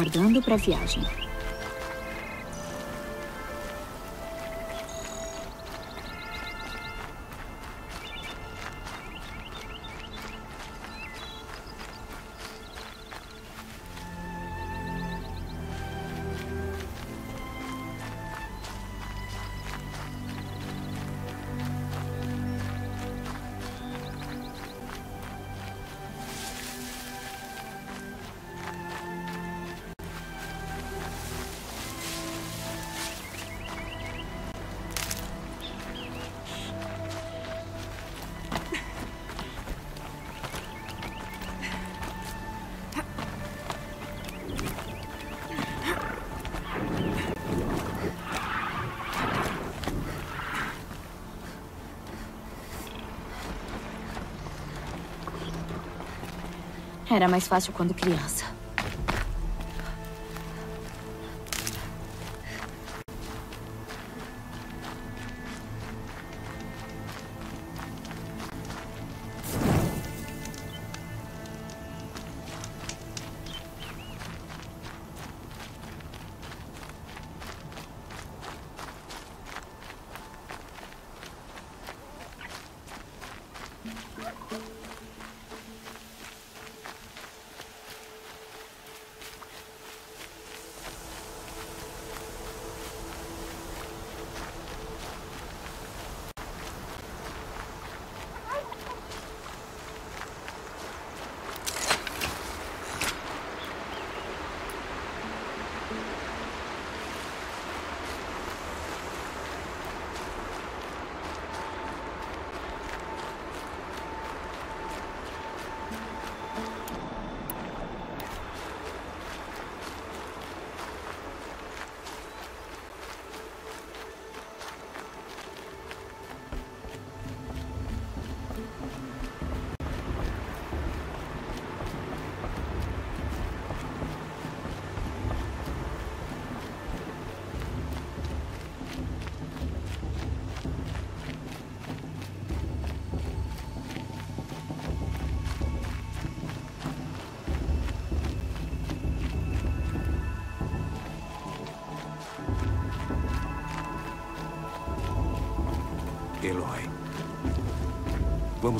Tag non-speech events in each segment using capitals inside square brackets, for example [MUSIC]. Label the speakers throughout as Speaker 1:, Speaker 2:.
Speaker 1: guardando para a viagem. Era mais fácil quando criança.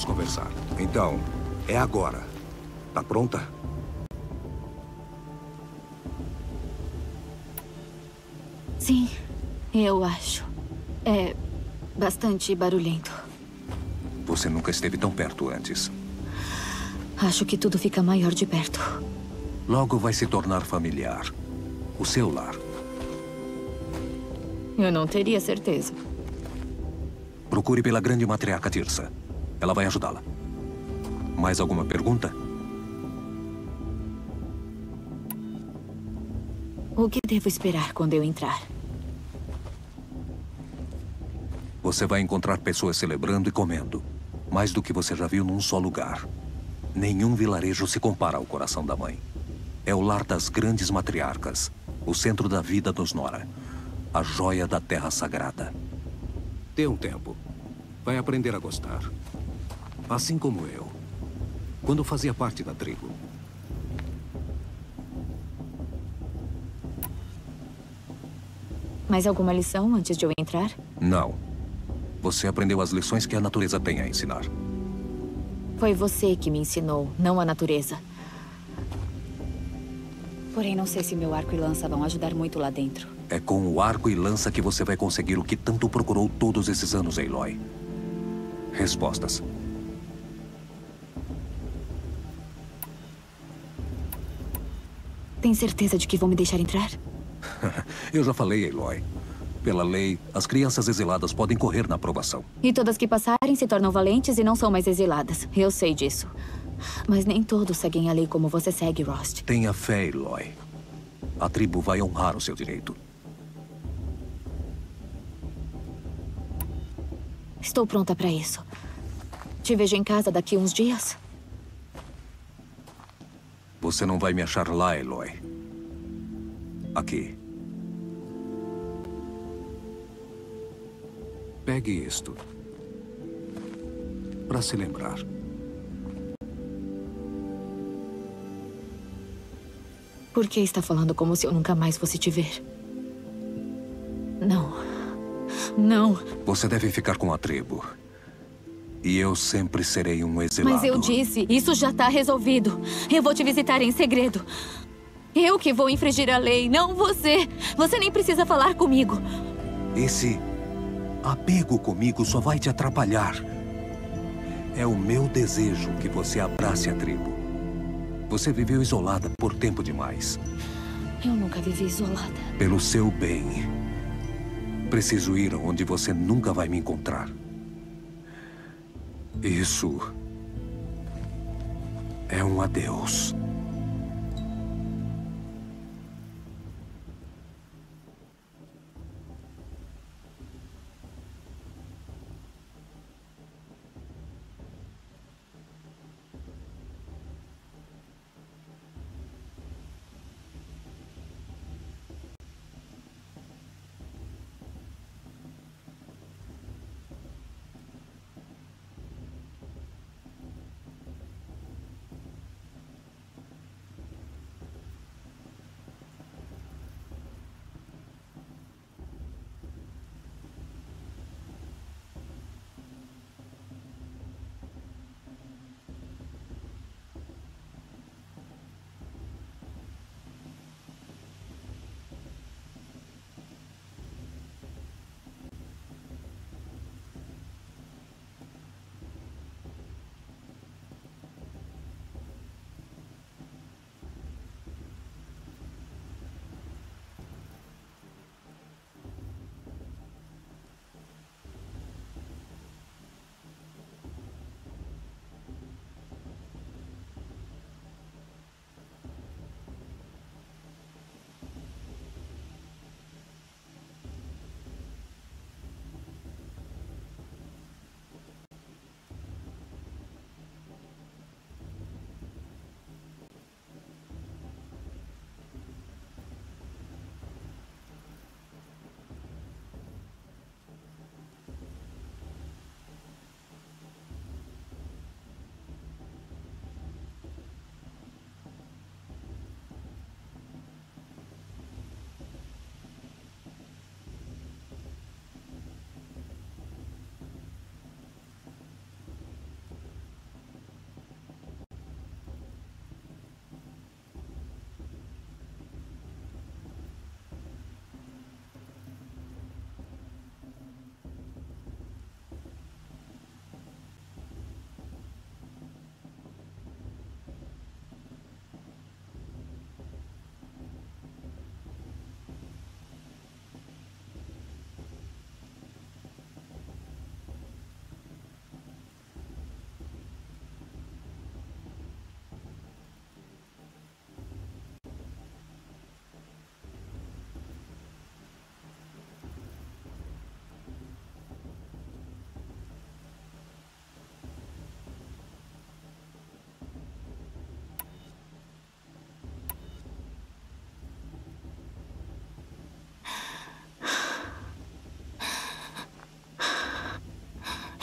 Speaker 2: Vamos conversar. Então, é agora. Tá pronta?
Speaker 1: Sim, eu acho. É bastante barulhento.
Speaker 2: Você nunca esteve tão perto antes.
Speaker 1: Acho que tudo fica maior de perto.
Speaker 2: Logo vai se tornar familiar. O seu lar.
Speaker 1: Eu não teria certeza.
Speaker 2: Procure pela grande matriarca Tirsa. Ela vai ajudá-la. Mais alguma pergunta?
Speaker 1: O que devo esperar quando eu entrar?
Speaker 2: Você vai encontrar pessoas celebrando e comendo. Mais do que você já viu num só lugar. Nenhum vilarejo se compara ao coração da mãe. É o lar das grandes matriarcas. O centro da vida dos Nora. A joia da terra sagrada. Dê um tempo. Vai aprender a gostar. Assim como eu. Quando fazia parte da tribo.
Speaker 1: Mais alguma lição antes de eu entrar?
Speaker 2: Não. Você aprendeu as lições que a natureza tem a ensinar.
Speaker 1: Foi você que me ensinou, não a natureza. Porém, não sei se meu arco e lança vão ajudar muito lá dentro.
Speaker 2: É com o arco e lança que você vai conseguir o que tanto procurou todos esses anos, Aloy. Respostas.
Speaker 1: Tem certeza de que vão me deixar entrar? [LAUGHS]
Speaker 2: Eu já falei, Aloy. Pela lei, as crianças exiladas podem correr na aprovação.
Speaker 1: E todas que passarem se tornam valentes e não são mais exiladas. Eu sei disso. Mas nem todos seguem a lei como você segue, Rost.
Speaker 2: Tenha fé, Eloy. A tribo vai honrar o seu direito.
Speaker 1: Estou pronta para isso. Te vejo em casa daqui uns dias?
Speaker 2: Você não vai me achar lá, Eloy. Aqui. Pegue isto. Para se lembrar.
Speaker 1: Por que está falando como se eu nunca mais fosse te ver? Não. Não.
Speaker 2: Você deve ficar com a tribo. E eu sempre serei um exilado.
Speaker 1: Mas eu disse, isso já está resolvido. Eu vou te visitar em segredo. Eu que vou infringir a lei, não você. Você nem precisa falar comigo.
Speaker 2: Esse apego comigo só vai te atrapalhar. É o meu desejo que você abrace a tribo. Você viveu isolada por tempo demais.
Speaker 1: Eu nunca vivi isolada.
Speaker 2: Pelo seu bem. Preciso ir onde você nunca vai me encontrar. Isso é um adeus.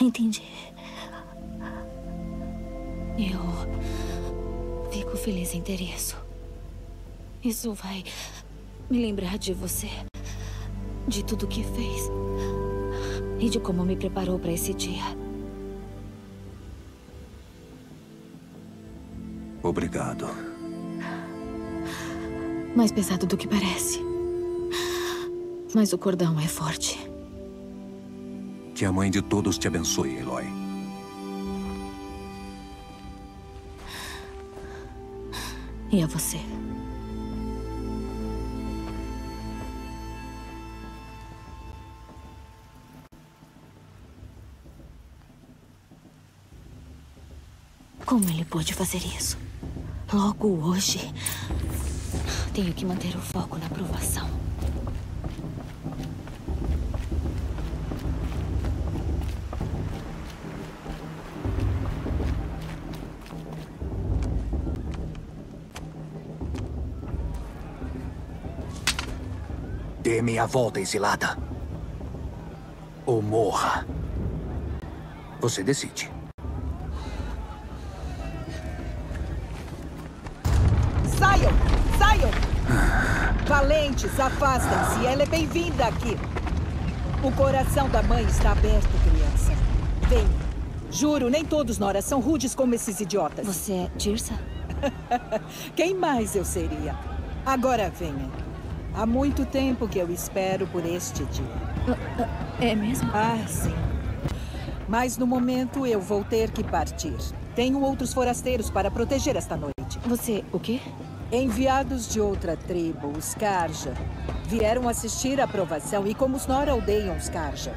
Speaker 1: Entendi. Eu fico feliz em ter isso. Isso vai me lembrar de você, de tudo que fez e de como me preparou para esse dia.
Speaker 2: Obrigado.
Speaker 1: Mais pesado do que parece. Mas o cordão é forte.
Speaker 2: Que a mãe de todos te abençoe, Eloy.
Speaker 1: E a você. Como ele pôde fazer isso? Logo hoje. Tenho que manter o foco na aprovação.
Speaker 3: Dê meia volta, exilada. Ou morra. Você decide.
Speaker 4: Saiam! Saiam! Valentes, afastem-se. Ela é bem-vinda aqui. O coração da mãe está aberto, criança. Venha. Juro, nem todos Nora são rudes como esses idiotas.
Speaker 1: Você é Tirsa? [LAUGHS]
Speaker 4: Quem mais eu seria? Agora venha. Há muito tempo que eu espero por este dia.
Speaker 1: Ah, ah, é mesmo?
Speaker 4: Ah, sim. Mas no momento eu vou ter que partir. Tenho outros forasteiros para proteger esta noite.
Speaker 1: Você, o quê?
Speaker 4: Enviados de outra tribo, os Karja. Vieram assistir à aprovação e como os Nora odeiam os Karja.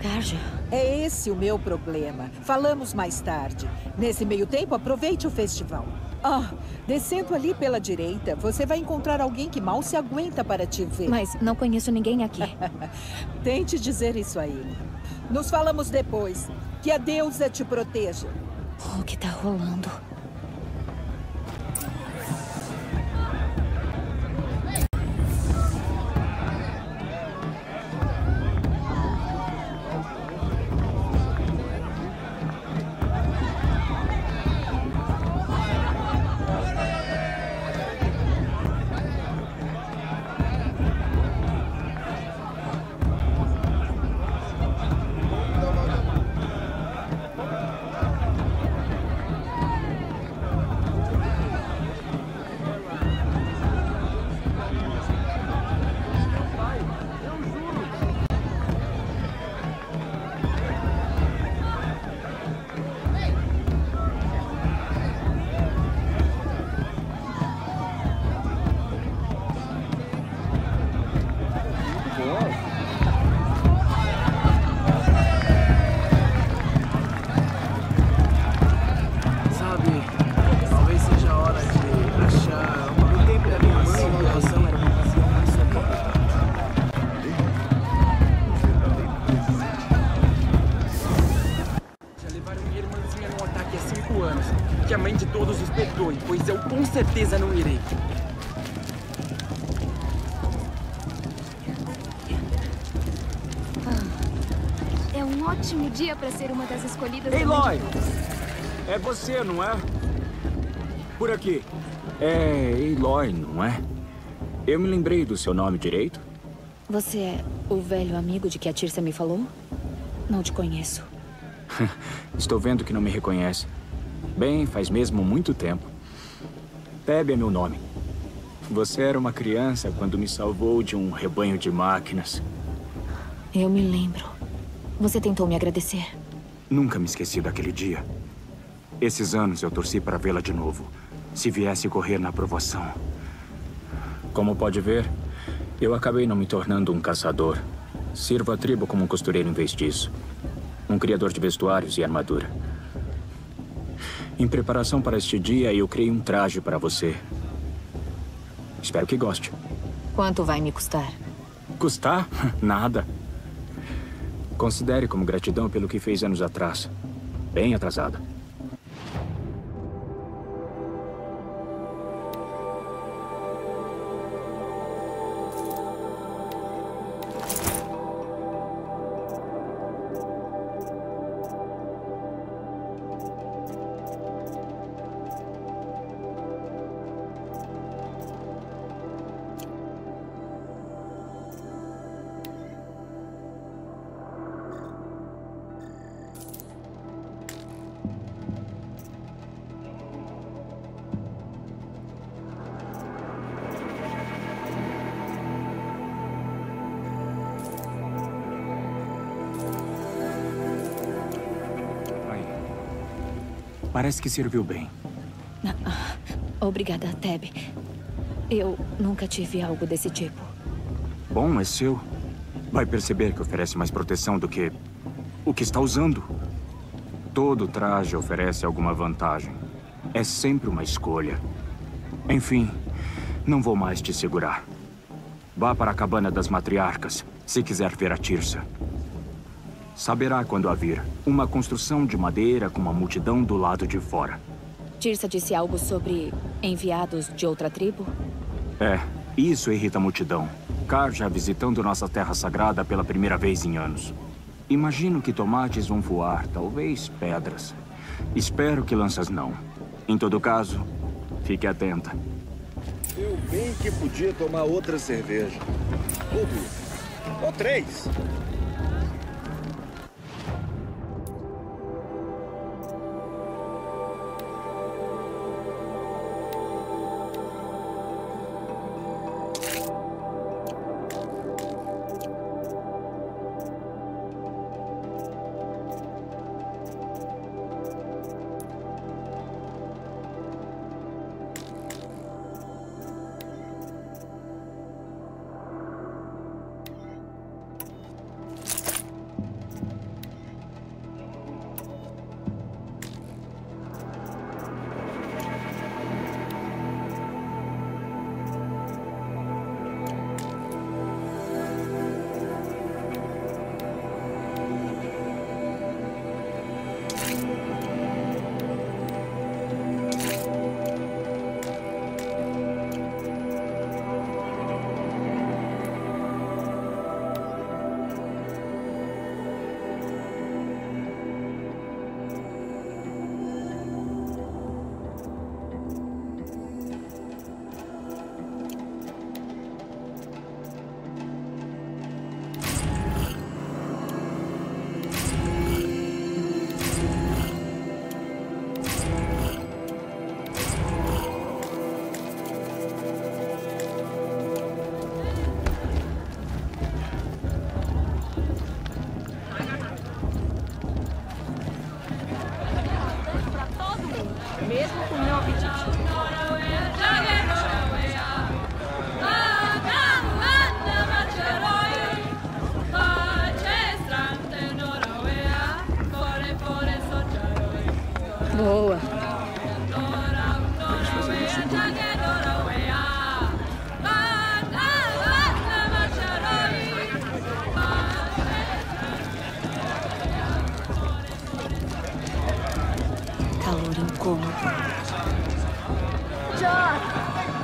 Speaker 1: Karja?
Speaker 4: É esse o meu problema. Falamos mais tarde. Nesse meio tempo, aproveite o festival. Ah, descendo ali pela direita, você vai encontrar alguém que mal se aguenta para te ver.
Speaker 1: Mas não conheço ninguém aqui. [LAUGHS]
Speaker 4: Tente dizer isso a ele. Nos falamos depois. Que a deusa te proteja.
Speaker 1: O que tá rolando?
Speaker 5: Ótimo dia para ser uma das escolhidas.
Speaker 6: Ei! É você, não é? Por aqui. É Eloy, não é? Eu me lembrei do seu nome direito.
Speaker 1: Você é o velho amigo de que a Tirsa me falou? Não te conheço. [LAUGHS]
Speaker 6: Estou vendo que não me reconhece. Bem, faz mesmo muito tempo. Teb é meu nome. Você era uma criança quando me salvou de um rebanho de máquinas.
Speaker 1: Eu me lembro. Você tentou me agradecer.
Speaker 6: Nunca me esqueci daquele dia. Esses anos eu torci para vê-la de novo. Se viesse correr na aprovação. Como pode ver, eu acabei não me tornando um caçador. Sirvo a tribo como um costureiro em vez disso. Um criador de vestuários e armadura. Em preparação para este dia, eu criei um traje para você. Espero que goste.
Speaker 1: Quanto vai me custar?
Speaker 6: Custar? [LAUGHS] Nada. Considere como gratidão pelo que fez anos atrás. Bem atrasada. Parece que serviu bem.
Speaker 1: Ah, obrigada, Teb. Eu nunca tive algo desse tipo.
Speaker 6: Bom, é seu. Vai perceber que oferece mais proteção do que o que está usando. Todo traje oferece alguma vantagem. É sempre uma escolha. Enfim, não vou mais te segurar. Vá para a cabana das matriarcas, se quiser ver a Tirsa. Saberá quando a vir. Uma construção de madeira com uma multidão do lado de fora.
Speaker 1: Tirsa disse algo sobre enviados de outra tribo?
Speaker 6: É, isso irrita a multidão. Karja visitando nossa terra sagrada pela primeira vez em anos. Imagino que tomates vão voar, talvez pedras. Espero que lanças não. Em todo caso, fique atenta.
Speaker 7: Eu bem que podia tomar outra cerveja. Ou duas. Ou três.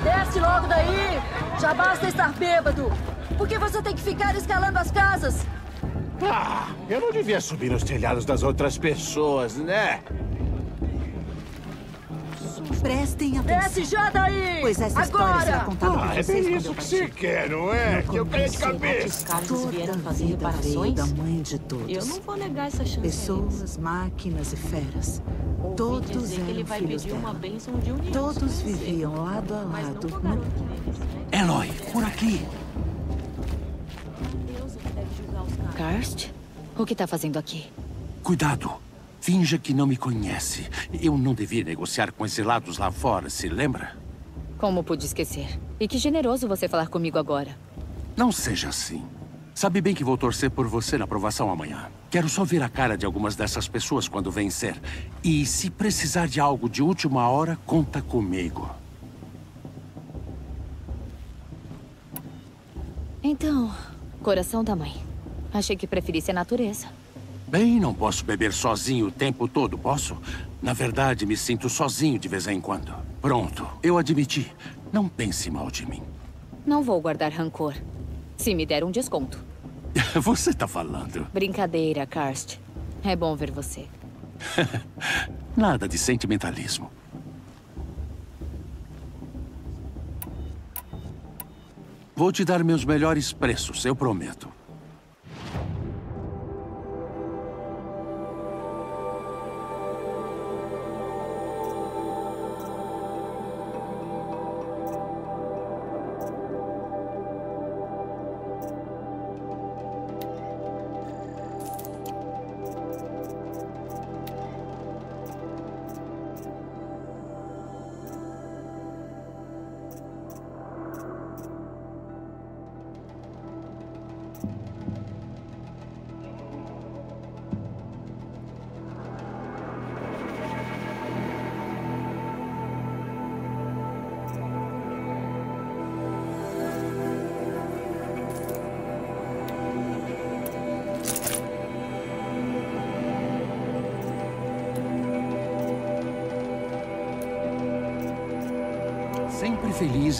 Speaker 8: Desce logo daí! Já basta estar bêbado! Por que você tem que ficar escalando as casas?
Speaker 9: Ah, eu não devia subir nos telhados das outras pessoas, né?
Speaker 10: Prestem atenção.
Speaker 8: Desce já daí!
Speaker 10: Pois essa história será
Speaker 8: Agora!
Speaker 10: contada
Speaker 9: Ah,
Speaker 10: por
Speaker 9: é
Speaker 10: vocês
Speaker 9: bem
Speaker 10: quando
Speaker 9: isso que você quer, não é? Que eu caia de cabeça.
Speaker 10: Toda vida veio da mãe de todos.
Speaker 11: Eu não vou negar essa chance.
Speaker 10: Pessoas, máquinas e feras.
Speaker 11: Ouvi
Speaker 10: Todos
Speaker 11: dizer que ele
Speaker 10: eram
Speaker 11: vai
Speaker 10: filhos
Speaker 11: pedir uma
Speaker 10: dela.
Speaker 11: bênção de.
Speaker 10: Todos viviam lado a
Speaker 11: Mas não
Speaker 10: lado. no-
Speaker 11: né?
Speaker 9: Eloy, por aqui.
Speaker 11: Deus é que deve julgar os caras.
Speaker 1: Karst? O que tá fazendo aqui?
Speaker 9: Cuidado. Finja que não me conhece. Eu não devia negociar com exilados lá fora, se lembra?
Speaker 1: Como pude esquecer? E que generoso você falar comigo agora.
Speaker 9: Não seja assim. Sabe bem que vou torcer por você na aprovação amanhã. Quero só ver a cara de algumas dessas pessoas quando vencer. E se precisar de algo de última hora, conta comigo.
Speaker 1: Então, coração da mãe. Achei que preferisse a natureza.
Speaker 9: Bem, não posso beber sozinho o tempo todo, posso? Na verdade, me sinto sozinho de vez em quando. Pronto, eu admiti. Não pense mal de mim.
Speaker 1: Não vou guardar rancor. Se me der um desconto. [LAUGHS]
Speaker 9: Você tá falando.
Speaker 1: Brincadeira, Karst. É bom ver você. [LAUGHS]
Speaker 9: Nada de sentimentalismo. Vou te dar meus melhores preços, eu prometo.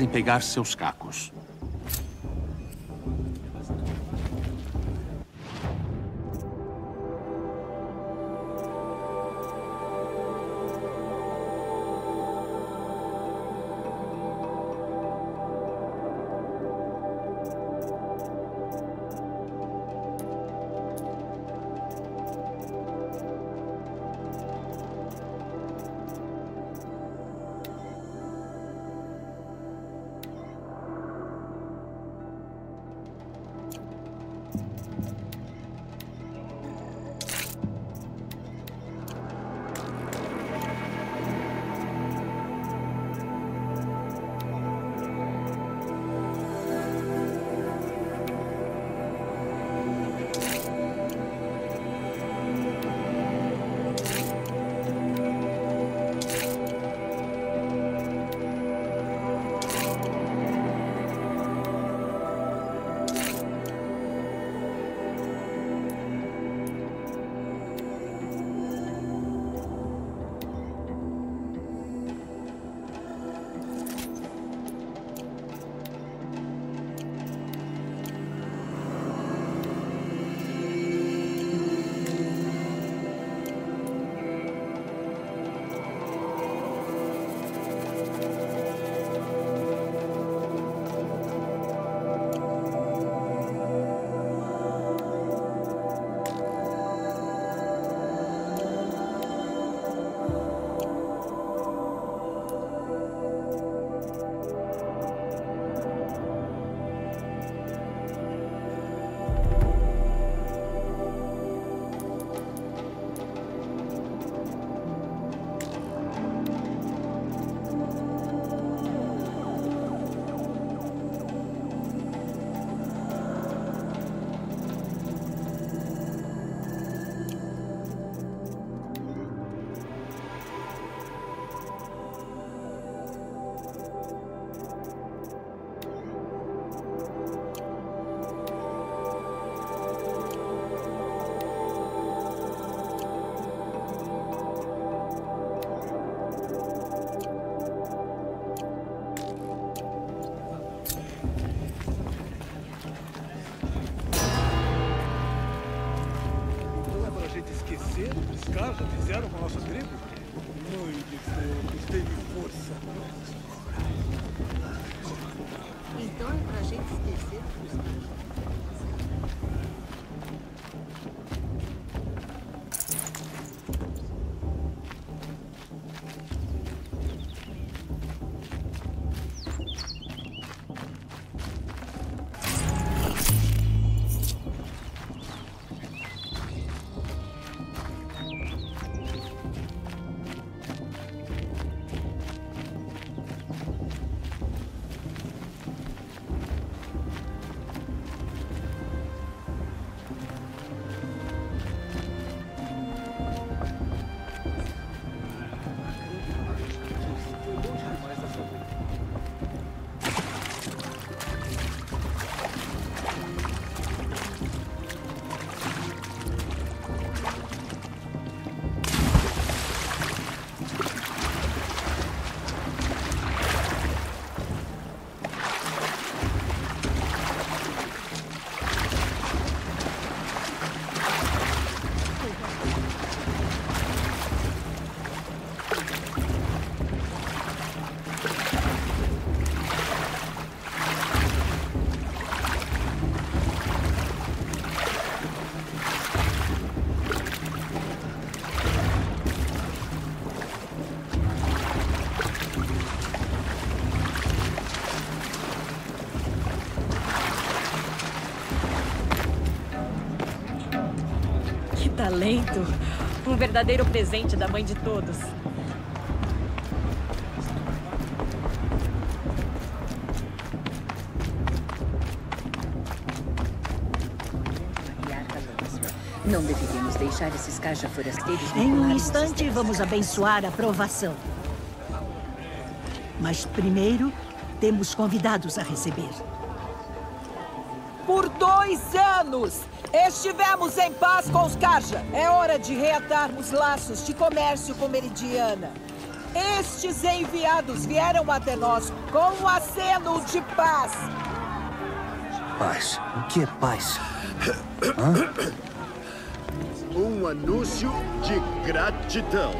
Speaker 9: Pegar seus cacos.
Speaker 12: Que talento! Um verdadeiro presente da mãe de todos.
Speaker 13: Não deveríamos deixar esses caja forasteiros
Speaker 8: Em um instante, vamos abençoar a provação. Mas primeiro, temos convidados a receber.
Speaker 4: Por dois anos, estivemos em paz com os Karja. É hora de reatarmos laços de comércio com Meridiana. Estes enviados vieram até nós com um aceno de paz.
Speaker 2: Paz. O que é paz?
Speaker 14: Um anúncio de gratidão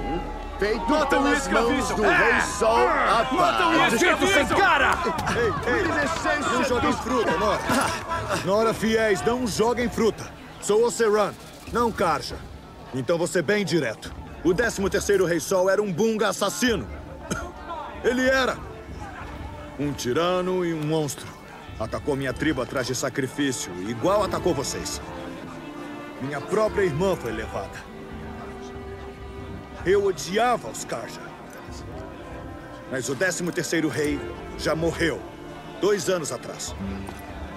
Speaker 14: feito
Speaker 15: Matam
Speaker 14: pelas mãos do
Speaker 15: É!
Speaker 14: Rei Sol!
Speaker 15: Matam o escravizam! cara!
Speaker 14: Ei, ei, licença
Speaker 7: Não joguem fruta, Nora. Nora fiéis, não joguem fruta. Sou Oceran, não Karja. Então ser bem direto. O 13º Rei Sol era um bunga assassino. Ele era. Um tirano e um monstro. Atacou minha tribo atrás de sacrifício, igual atacou vocês. Minha própria irmã foi levada. Eu odiava os Karja. Mas o 13º rei já morreu, dois anos atrás.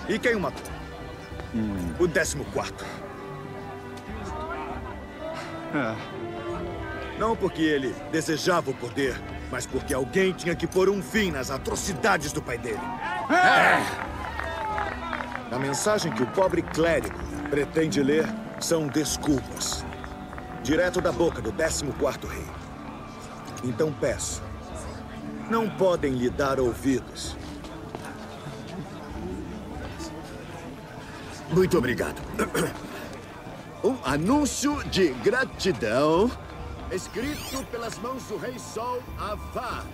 Speaker 7: E quem o matou? O 14º. Não porque ele desejava o poder, mas porque alguém tinha que pôr um fim nas atrocidades do pai dele. A mensagem que o pobre clérigo pretende ler são desculpas. Direto da boca do 14º rei. Então peço, não podem lhe dar ouvidos.
Speaker 14: Muito obrigado. [COUGHS] Um anúncio de gratidão escrito pelas mãos do Rei Sol Avad.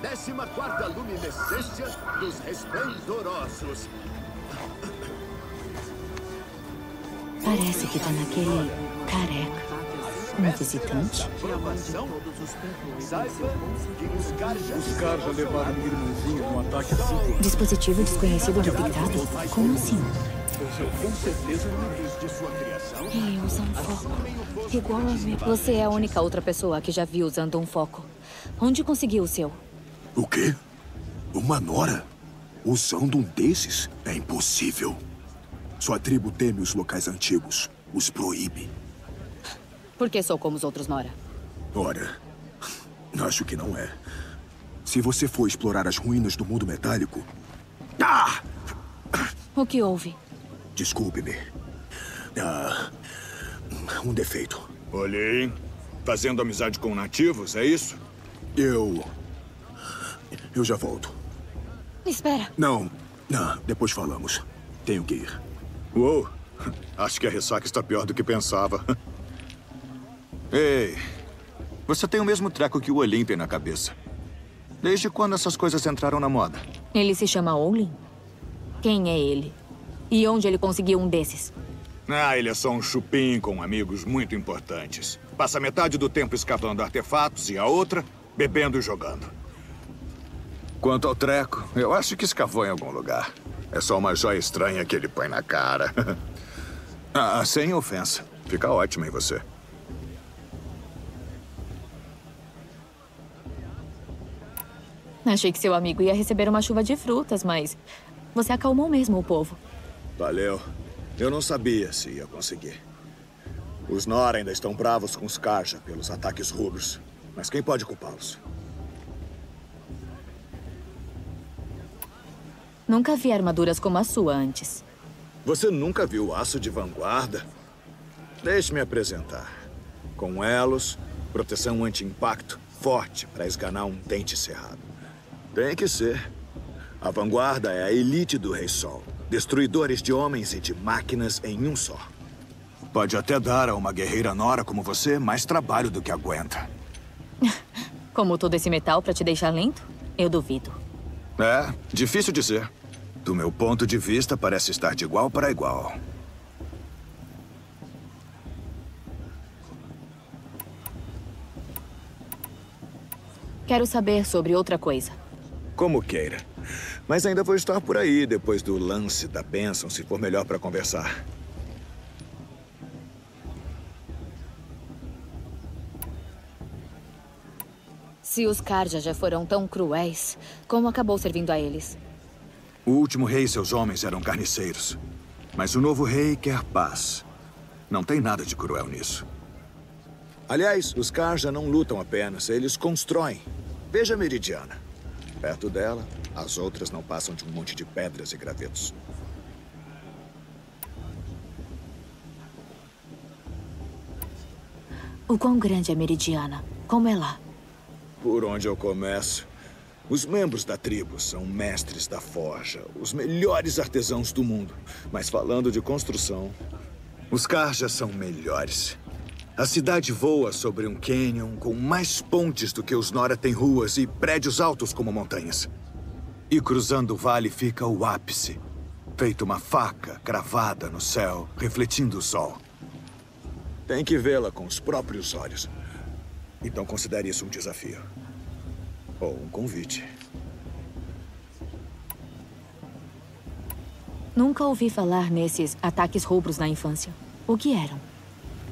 Speaker 14: Décima quarta luminescência dos resplendorosos.
Speaker 1: Parece que tá naquele careca. Um visitante?
Speaker 14: Provação? Saiba que os
Speaker 15: caras já levaram minha irmãzinha num ataque assim.
Speaker 1: Dispositivo desconhecido detectado? Como assim?
Speaker 14: Eu com certeza desde sua criação.
Speaker 1: Ele usa um foco. Igual a mim. Você é a única outra pessoa que já vi usando um foco. Onde conseguiu o seu?
Speaker 16: O quê? Uma nora? Usando um desses? É impossível. Sua tribo teme os locais antigos. Os proíbe.
Speaker 1: Porque sou como os outros Nora.
Speaker 16: Ora, acho que não é. Se você for explorar as ruínas do mundo metálico... Ah!
Speaker 1: O que houve?
Speaker 16: Desculpe-me. Ah, um defeito.
Speaker 7: Olha, hein? Fazendo amizade com nativos, é isso?
Speaker 16: Eu... Eu já volto.
Speaker 1: Espera.
Speaker 16: Não, não, depois falamos. Tenho que ir.
Speaker 7: Uou! Acho que a ressaca está pior do que pensava.
Speaker 17: Ei, você tem o mesmo treco que o Olympia na cabeça. Desde quando essas coisas entraram na moda?
Speaker 1: Ele se chama Olin? Quem é ele? E onde ele conseguiu um desses?
Speaker 7: Ah, ele é só um chupim com amigos muito importantes. Passa metade do tempo escavando artefatos e a outra bebendo e jogando.
Speaker 17: Quanto ao treco, eu acho que escavou em algum lugar. É só uma joia estranha que ele põe na cara. [LAUGHS] ah, sem ofensa. Fica ótimo em você.
Speaker 1: Achei que seu amigo ia receber uma chuva de frutas, mas você acalmou mesmo o povo.
Speaker 7: Valeu. Eu não sabia se ia conseguir. Os Nora ainda estão bravos com os Karja pelos ataques rubros. Mas quem pode culpá-los?
Speaker 1: Nunca vi armaduras como a sua antes.
Speaker 7: Você nunca viu aço de vanguarda? Deixe-me apresentar. Com elos, proteção anti-impacto forte para esganar um dente cerrado. Tem que ser. A vanguarda é a elite do Rei Sol. Destruidores de homens e de máquinas em um só.
Speaker 17: Pode até dar a uma guerreira nora como você mais trabalho do que aguenta. [LAUGHS]
Speaker 1: Como todo esse metal para te deixar lento? Eu duvido.
Speaker 17: É, difícil dizer. Do meu ponto de vista, parece estar de igual para igual.
Speaker 1: Quero saber sobre outra coisa.
Speaker 7: Como queira. Mas ainda vou estar por aí depois do lance da bênção, se for melhor para conversar.
Speaker 1: Se os Karja já foram tão cruéis, como acabou servindo a eles?
Speaker 17: O último rei e seus homens eram carniceiros. Mas o novo rei quer paz. Não tem nada de cruel nisso.
Speaker 7: Aliás, os Karja não lutam apenas, eles constroem. Veja a Meridiana. Perto dela, as outras não passam de um monte de pedras e gravetos.
Speaker 1: O quão grande é Meridiana? Como é lá?
Speaker 7: Por onde eu começo? Os membros da tribo são mestres da forja, os melhores artesãos do mundo. Mas falando de construção, os Karja são melhores. A cidade voa sobre um canyon com mais pontes do que os Nora têm ruas e prédios altos como montanhas. E cruzando o vale fica o ápice, feito uma faca cravada no céu, refletindo o sol. Tem que vê-la com os próprios olhos. Então considere isso um desafio. Ou um convite.
Speaker 1: Nunca ouvi falar nesses ataques rubros na infância. O que eram?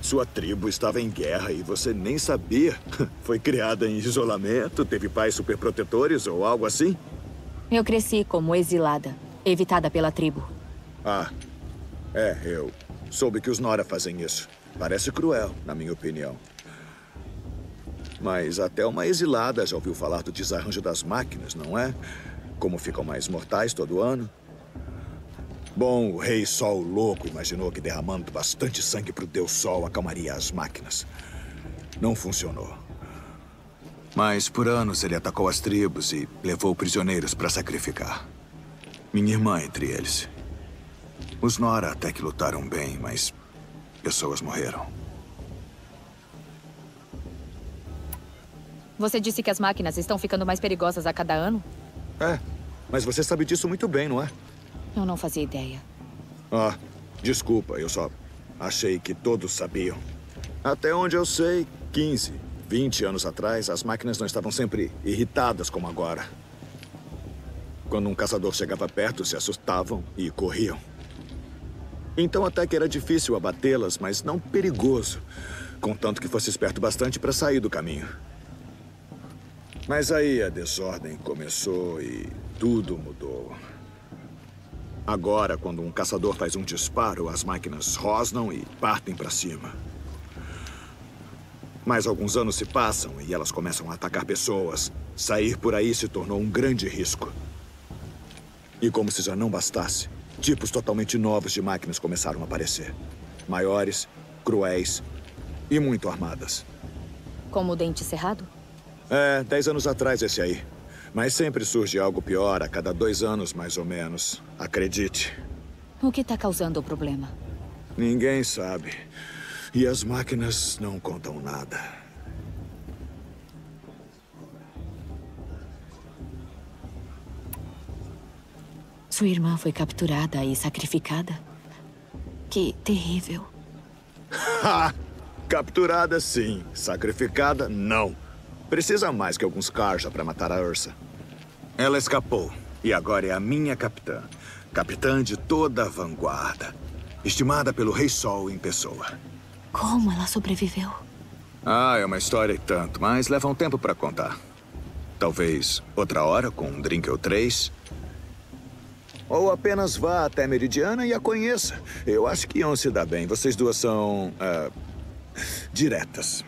Speaker 7: Sua tribo estava em guerra e você nem sabia. [LAUGHS] Foi criada em isolamento, teve pais superprotetores ou algo assim?
Speaker 1: Eu cresci como exilada, evitada pela tribo.
Speaker 7: Ah, é, eu soube que os Nora fazem isso. Parece cruel, na minha opinião. Mas até uma exilada já ouviu falar do desarranjo das máquinas, não é? Como ficam mais mortais todo ano? Bom, o Rei Sol louco imaginou que derramando bastante sangue para o Deus Sol acalmaria as máquinas. Não funcionou.
Speaker 17: Mas por anos ele atacou as tribos e levou prisioneiros para sacrificar. Minha irmã entre eles. Os Nora até que lutaram bem, mas pessoas morreram.
Speaker 1: Você disse que as máquinas estão ficando mais perigosas a cada ano?
Speaker 7: É, mas você sabe disso muito bem, não é?
Speaker 1: Eu não fazia ideia.
Speaker 7: Ah, desculpa, eu só achei que todos sabiam. Até onde eu sei, 15, 20 anos atrás, as máquinas não estavam sempre irritadas como agora. Quando um caçador chegava perto, se assustavam e corriam. Então até que era difícil abatê-las, mas não perigoso. Contanto que fosse esperto bastante para sair do caminho. Mas aí a desordem começou e tudo mudou. Agora, quando um caçador faz um disparo, as máquinas rosnam e partem para cima. Mas alguns anos se passam e elas começam a atacar pessoas. Sair por aí se tornou um grande risco. E como se já não bastasse, tipos totalmente novos de máquinas começaram a aparecer. Maiores, cruéis e muito armadas.
Speaker 1: Como o dente cerrado?
Speaker 7: É, dez anos atrás esse aí. Mas sempre surge algo pior a cada dois anos, mais ou menos. Acredite.
Speaker 1: O que está causando o problema?
Speaker 7: Ninguém sabe. E as máquinas não contam nada.
Speaker 1: Sua irmã foi capturada e sacrificada? Que terrível.
Speaker 7: Capturada, sim. Sacrificada, não. Precisa mais que alguns Karja para matar a Ursa. Ela escapou e agora é a minha capitã. Capitã de toda a vanguarda. Estimada pelo Rei Sol em pessoa.
Speaker 1: Como ela sobreviveu?
Speaker 7: Ah, é uma história e tanto, mas leva um tempo para contar. Talvez outra hora, com um drink ou três. Ou apenas vá até Meridiana e a conheça. Eu acho que iam se dar bem. Vocês duas são. ah, diretas.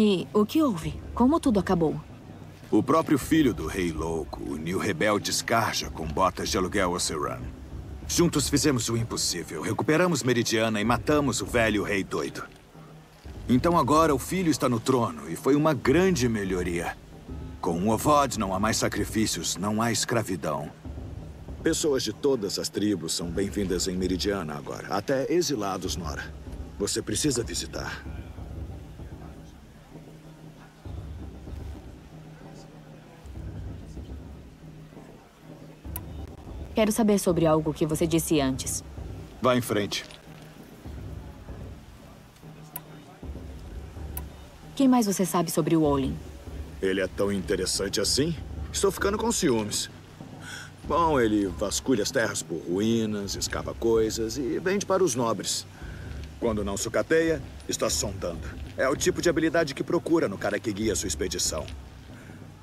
Speaker 1: E o que houve? Como tudo acabou?
Speaker 7: O próprio filho do Rei Louco uniu rebeldes Karja com botas de aluguel Oceran. Juntos fizemos o impossível. Recuperamos Meridiana e matamos o velho Rei Doido. Então agora o filho está no trono e foi uma grande melhoria. Com o Ovod não há mais sacrifícios, não há escravidão. Pessoas de todas as tribos são bem-vindas em Meridiana agora, até exilados, Nora. Você precisa visitar.
Speaker 1: Quero saber sobre algo que você disse antes.
Speaker 7: Vá em frente.
Speaker 1: Quem mais você sabe sobre o Olin?
Speaker 7: Ele é tão interessante assim? Estou ficando com ciúmes. Bom, ele vasculha as terras por ruínas, escava coisas e vende para os nobres. Quando não sucateia, está sondando. É o tipo de habilidade que procura no cara que guia sua expedição.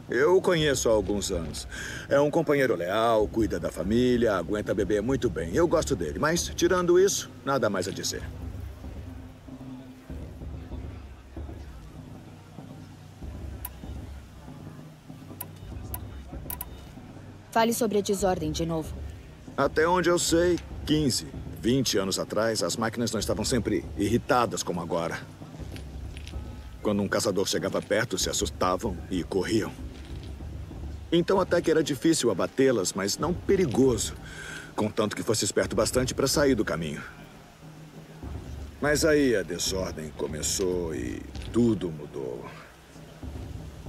Speaker 7: Eu o conheço há alguns anos. É um companheiro leal, cuida da família, aguenta beber muito bem. Eu gosto dele, mas, tirando isso, nada mais a dizer.
Speaker 1: Fale sobre a desordem de novo.
Speaker 7: Até onde eu sei, 15, 20 anos atrás, as máquinas não estavam sempre irritadas como agora. Quando um caçador chegava perto, se assustavam e corriam. Então até que era difícil abatê-las, mas não perigoso. Contanto que fosse esperto bastante para sair do caminho. Mas aí a desordem começou e tudo mudou.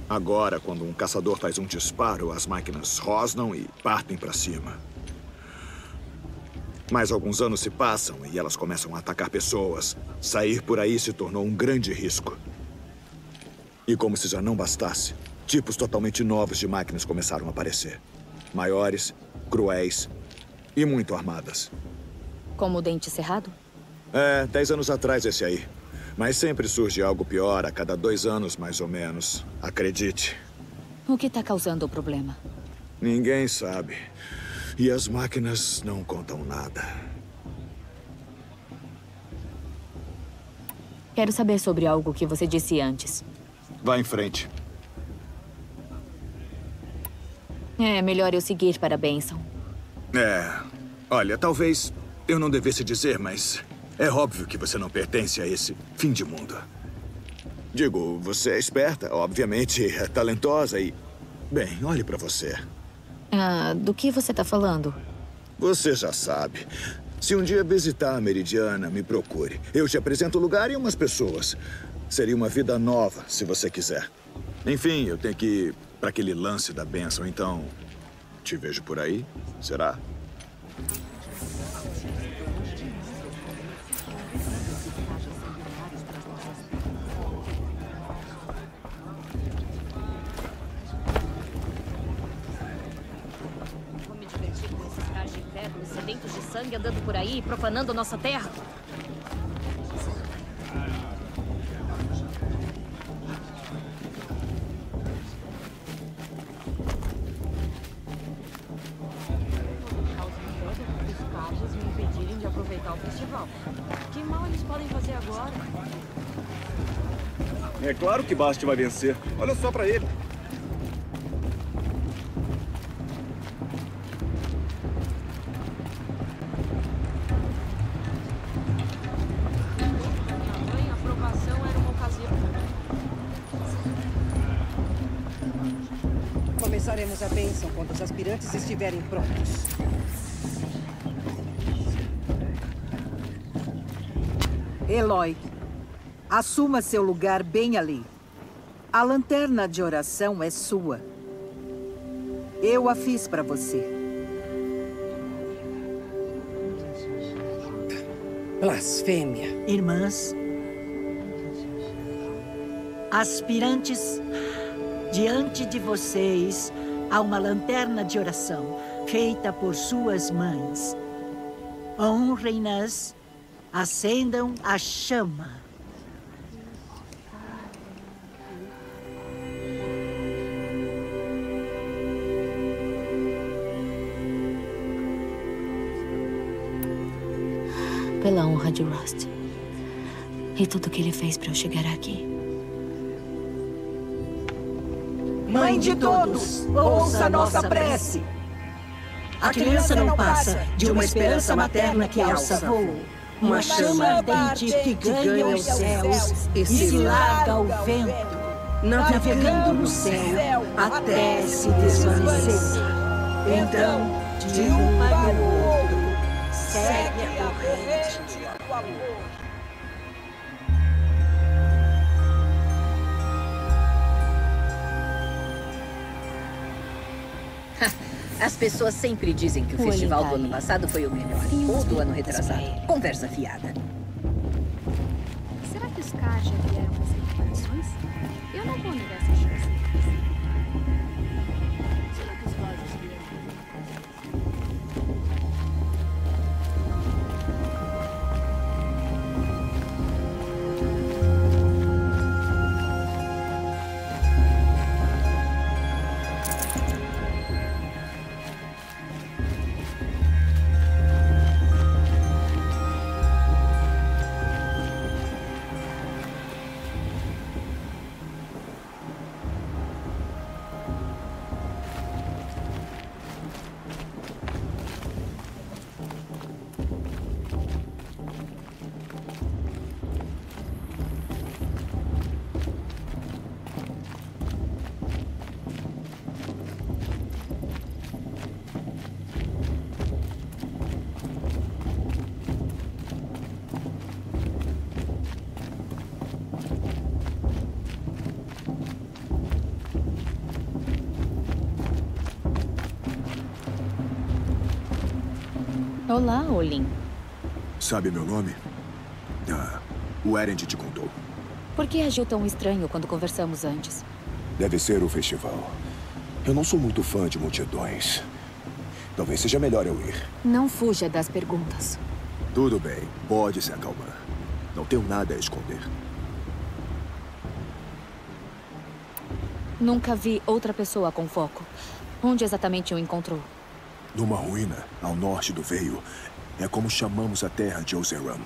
Speaker 7: Agora, quando um caçador faz um disparo, as máquinas rosnam e partem para cima. Mas alguns anos se passam e elas começam a atacar pessoas. Sair por aí se tornou um grande risco. E como se já não bastasse, tipos totalmente novos de máquinas começaram a aparecer. Maiores, cruéis e muito armadas.
Speaker 1: Como o dente cerrado?
Speaker 7: É, dez anos atrás esse aí. Mas sempre surge algo pior a cada dois anos, mais ou menos. Acredite.
Speaker 1: O que está causando o problema?
Speaker 7: Ninguém sabe. E as máquinas não contam nada.
Speaker 1: Quero saber sobre algo que você disse antes.
Speaker 7: Vá em frente.
Speaker 1: É melhor eu seguir para a bênção.
Speaker 7: É. Olha, talvez eu não devesse dizer, mas é óbvio que você não pertence a esse fim de mundo. Digo, você é esperta, obviamente, é talentosa e. Bem, olhe para você.
Speaker 1: Ah, do que você está falando?
Speaker 7: Você já sabe. Se um dia visitar a Meridiana, me procure. Eu te apresento o lugar e umas pessoas. Seria uma vida nova, se você quiser. Enfim, eu tenho que para aquele lance da bênção, então. Te vejo por aí? Será?
Speaker 11: Vou me divertir com esses caras de ferro, sedentos de sangue andando por aí, profanando nossa terra.
Speaker 18: Claro que Bast vai vencer. Olha só pra ele.
Speaker 11: Minha aprovação era uma ocasião.
Speaker 19: Começar
Speaker 4: daremos a bênção quando os aspirantes estiverem prontos. Eloy, assuma seu lugar bem ali. A lanterna de oração é sua. Eu a fiz para você.
Speaker 8: Blasfêmia. Irmãs, aspirantes, diante de vocês há uma lanterna de oração feita por suas mães. Honrem-nas, acendam a chama.
Speaker 1: Pela honra de Rust. E tudo que ele fez para eu chegar aqui.
Speaker 4: Mãe de todos, ouça a nossa prece.
Speaker 8: A criança não passa de uma esperança materna que alça voo. Uma chama ardente que ganha os céus e se larga ao vento, navegando no céu até se desvanecer. Então, de um para o outro, [LAUGHS]
Speaker 13: As pessoas sempre dizem que o,
Speaker 1: O
Speaker 13: festival do ano passado foi o melhor. Ou do ano retrasado. Conversa fiada.
Speaker 5: Será que os K já vieram as recuperações? Eu não vou negar essa chance.
Speaker 1: Olá, Olin.
Speaker 16: Sabe meu nome? Ah, o Erend te contou.
Speaker 1: Por que agiu tão estranho quando conversamos antes?
Speaker 16: Deve ser o festival. Eu não sou muito fã de multidões. Talvez seja melhor eu ir.
Speaker 1: Não fuja das perguntas.
Speaker 16: Tudo bem, pode se acalmar. Não tenho nada a esconder.
Speaker 1: Nunca vi outra pessoa com foco. Onde exatamente o encontrou?
Speaker 16: Numa ruína, ao norte do veio, é como chamamos a terra de Ozeram.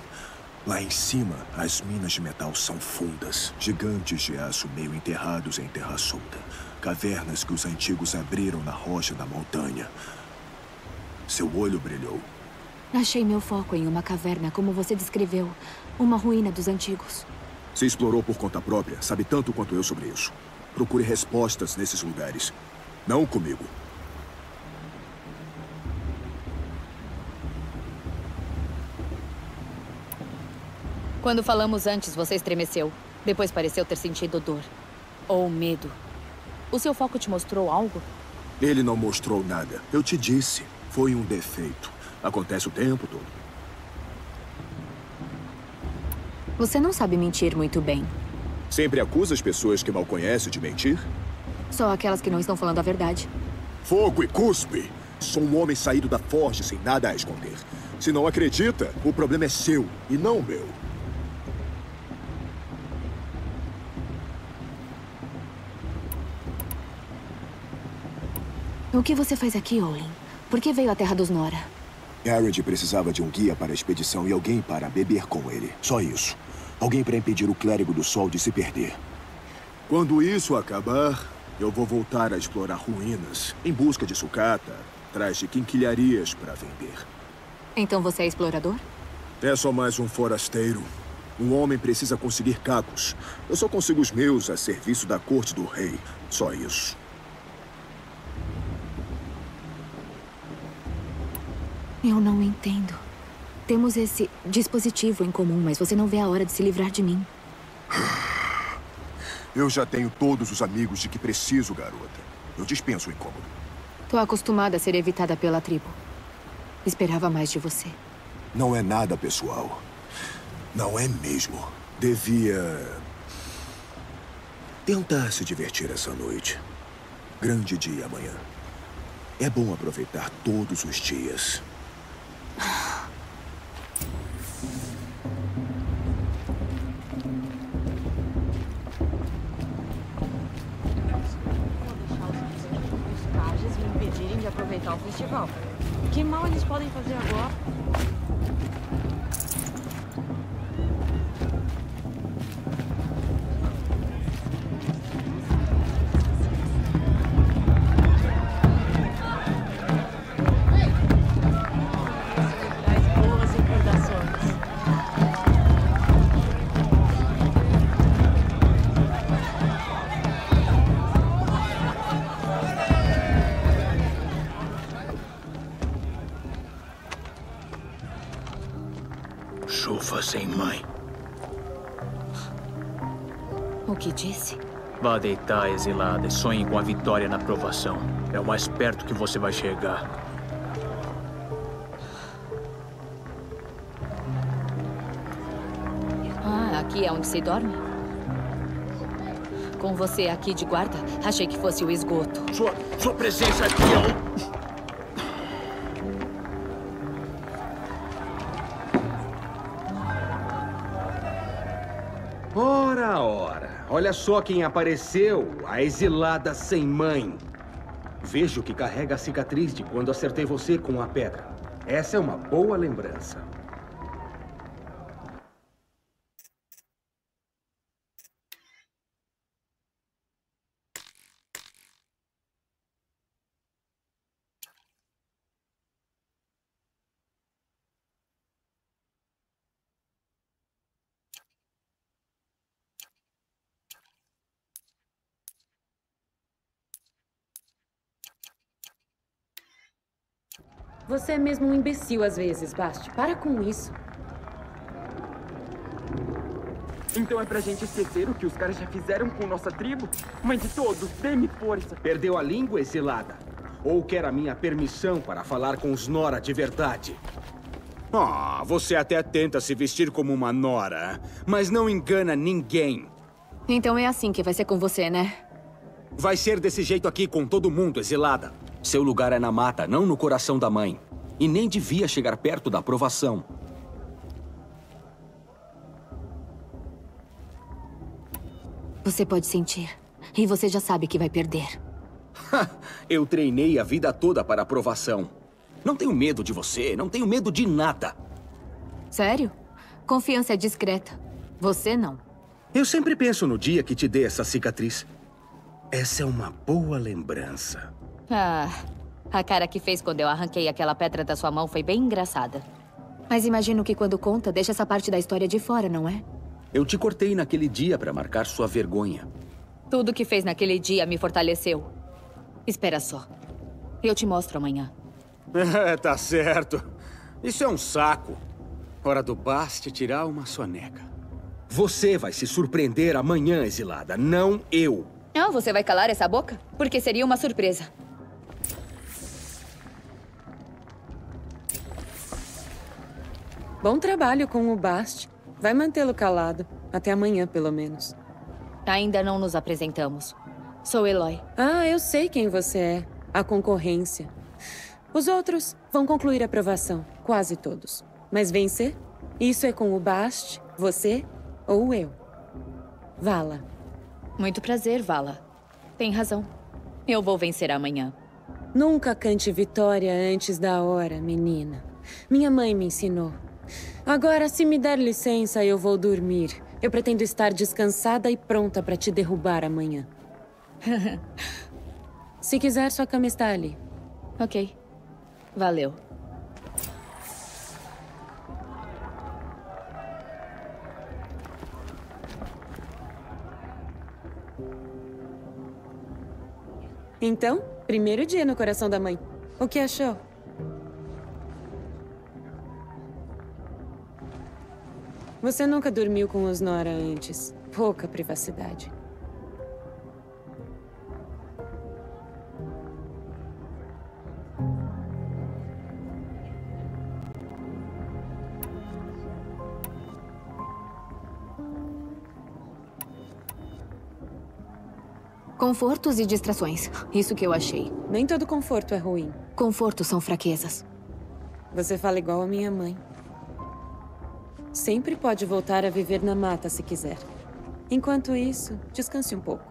Speaker 16: Lá em cima, as minas de metal são fundas, gigantes de aço meio enterrados em terra solta. Cavernas que os antigos abriram na rocha da montanha. Seu olho brilhou.
Speaker 1: Achei meu foco em uma caverna, como você descreveu. Uma ruína dos antigos.
Speaker 16: Se explorou por conta própria, sabe tanto quanto eu sobre isso. Procure respostas nesses lugares. Não comigo.
Speaker 1: Quando falamos antes, você estremeceu. Depois pareceu ter sentido dor. Ou medo. O seu foco te mostrou algo?
Speaker 16: Ele não mostrou nada. Eu te disse. Foi um defeito. Acontece o tempo todo.
Speaker 1: Você não sabe mentir muito bem.
Speaker 16: Sempre acusa as pessoas que mal conhece de mentir?
Speaker 1: Só aquelas que não estão falando a verdade.
Speaker 16: Fogo e cuspe! Sou um homem saído da forja sem nada a esconder. Se não acredita, o problema é seu e não meu.
Speaker 1: O que você faz aqui, Olin? Por que veio à Terra dos Nora?
Speaker 16: Garrett precisava de um guia para a expedição e alguém para beber com ele. Só isso. Alguém para impedir o clérigo do sol de se perder. Quando isso acabar, eu vou voltar a explorar ruínas, em busca de sucata, atrás de quinquilharias para vender.
Speaker 1: Então você é explorador?
Speaker 16: É só mais um forasteiro. Um homem precisa conseguir cacos. Eu só consigo os meus a serviço da corte do rei. Só isso.
Speaker 1: Eu não entendo. Temos esse dispositivo em comum, mas você não vê a hora de se livrar de mim. [SIGHS]
Speaker 16: Eu já tenho todos os amigos de que preciso, garota. Eu dispenso o incômodo.
Speaker 1: Tô acostumada a ser evitada pela tribo. Esperava mais de você.
Speaker 16: Não é nada pessoal. Não é mesmo. Devia... Tentar se divertir essa noite. Grande dia amanhã. É bom aproveitar todos os dias.
Speaker 20: Cajas me impedirem de aproveitar o festival. Que mal eles podem fazer agora?
Speaker 21: Vá deitar, exilada, e sonhe com a vitória na provação. É o mais perto que você vai chegar.
Speaker 1: Ah, aqui é onde se dorme? Com você aqui de guarda, achei que fosse o esgoto.
Speaker 22: Sua, sua presença aqui é um...
Speaker 9: Olha só quem apareceu. A exilada sem mãe. Vejo que carrega a cicatriz de quando acertei você com a pedra. Essa é uma boa lembrança.
Speaker 20: Você é mesmo um imbecil às vezes, Basti. Para com isso.
Speaker 23: Então é pra gente esquecer o que os caras já fizeram com nossa tribo? Mãe de todos, dê-me força.
Speaker 9: Perdeu a língua exilada? Ou quer a minha permissão para falar com os Nora de verdade? Ah, você até tenta se vestir como uma Nora, mas não engana ninguém.
Speaker 1: Então é assim que vai ser com você, né?
Speaker 9: Vai ser desse jeito aqui com todo mundo, exilada. Seu lugar é na mata, não no coração da mãe. E nem devia chegar perto da aprovação.
Speaker 1: Você pode sentir. E você já sabe que vai perder.
Speaker 9: Eu treinei a vida toda para aprovação. Não tenho medo de você, não tenho medo de nada.
Speaker 1: Sério? Confiança é discreta. Você não.
Speaker 9: Eu sempre penso no dia que te dei essa cicatriz. Essa é uma boa lembrança.
Speaker 1: Ah, a cara que fez quando eu arranquei aquela pedra da sua mão foi bem engraçada. Mas imagino que quando conta, deixa essa parte da história de fora, não é?
Speaker 9: Eu te cortei naquele dia para marcar sua vergonha.
Speaker 1: Tudo que fez naquele dia me fortaleceu. Espera só. Eu te mostro amanhã. [LAUGHS]
Speaker 9: É, tá certo. Isso é um saco. Hora do Bast tirar uma soneca. Você vai se surpreender amanhã, exilada, não eu.
Speaker 1: Ah, você vai calar essa boca? Porque seria uma surpresa.
Speaker 20: Bom trabalho com o Bast. Vai mantê-lo calado. Até amanhã, pelo menos.
Speaker 1: Ainda não nos apresentamos. Sou Eloy.
Speaker 20: Ah, eu sei quem você é. A concorrência. Os outros vão concluir a aprovação. Quase todos. Mas vencer? Isso é com o Bast, você ou eu. Vala.
Speaker 1: Muito prazer, Vala. Tem razão. Eu vou vencer amanhã.
Speaker 20: Nunca cante vitória antes da hora, menina. Minha mãe me ensinou. Agora, se me der licença, eu vou dormir. Eu pretendo estar descansada e pronta para te derrubar amanhã. [LAUGHS] se quiser, sua cama está ali.
Speaker 1: Ok. Valeu.
Speaker 20: Então, primeiro dia no coração da mãe. O que achou? Você nunca dormiu com os Nora antes. Pouca privacidade.
Speaker 5: Confortos e distrações. Isso que eu achei.
Speaker 20: Nem todo conforto é ruim.
Speaker 5: Confortos são fraquezas.
Speaker 20: Você fala igual a minha mãe. Sempre pode voltar a viver na mata se quiser. Enquanto isso, descanse um pouco.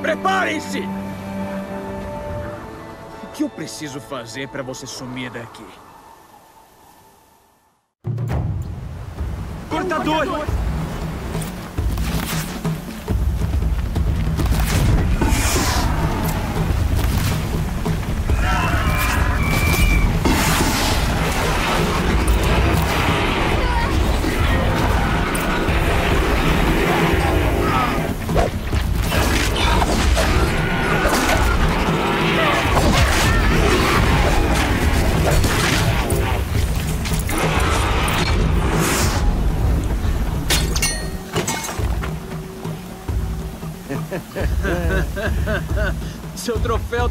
Speaker 1: Preparem-se! O que eu preciso fazer para você sumir daqui?
Speaker 23: Cortador!
Speaker 1: Seu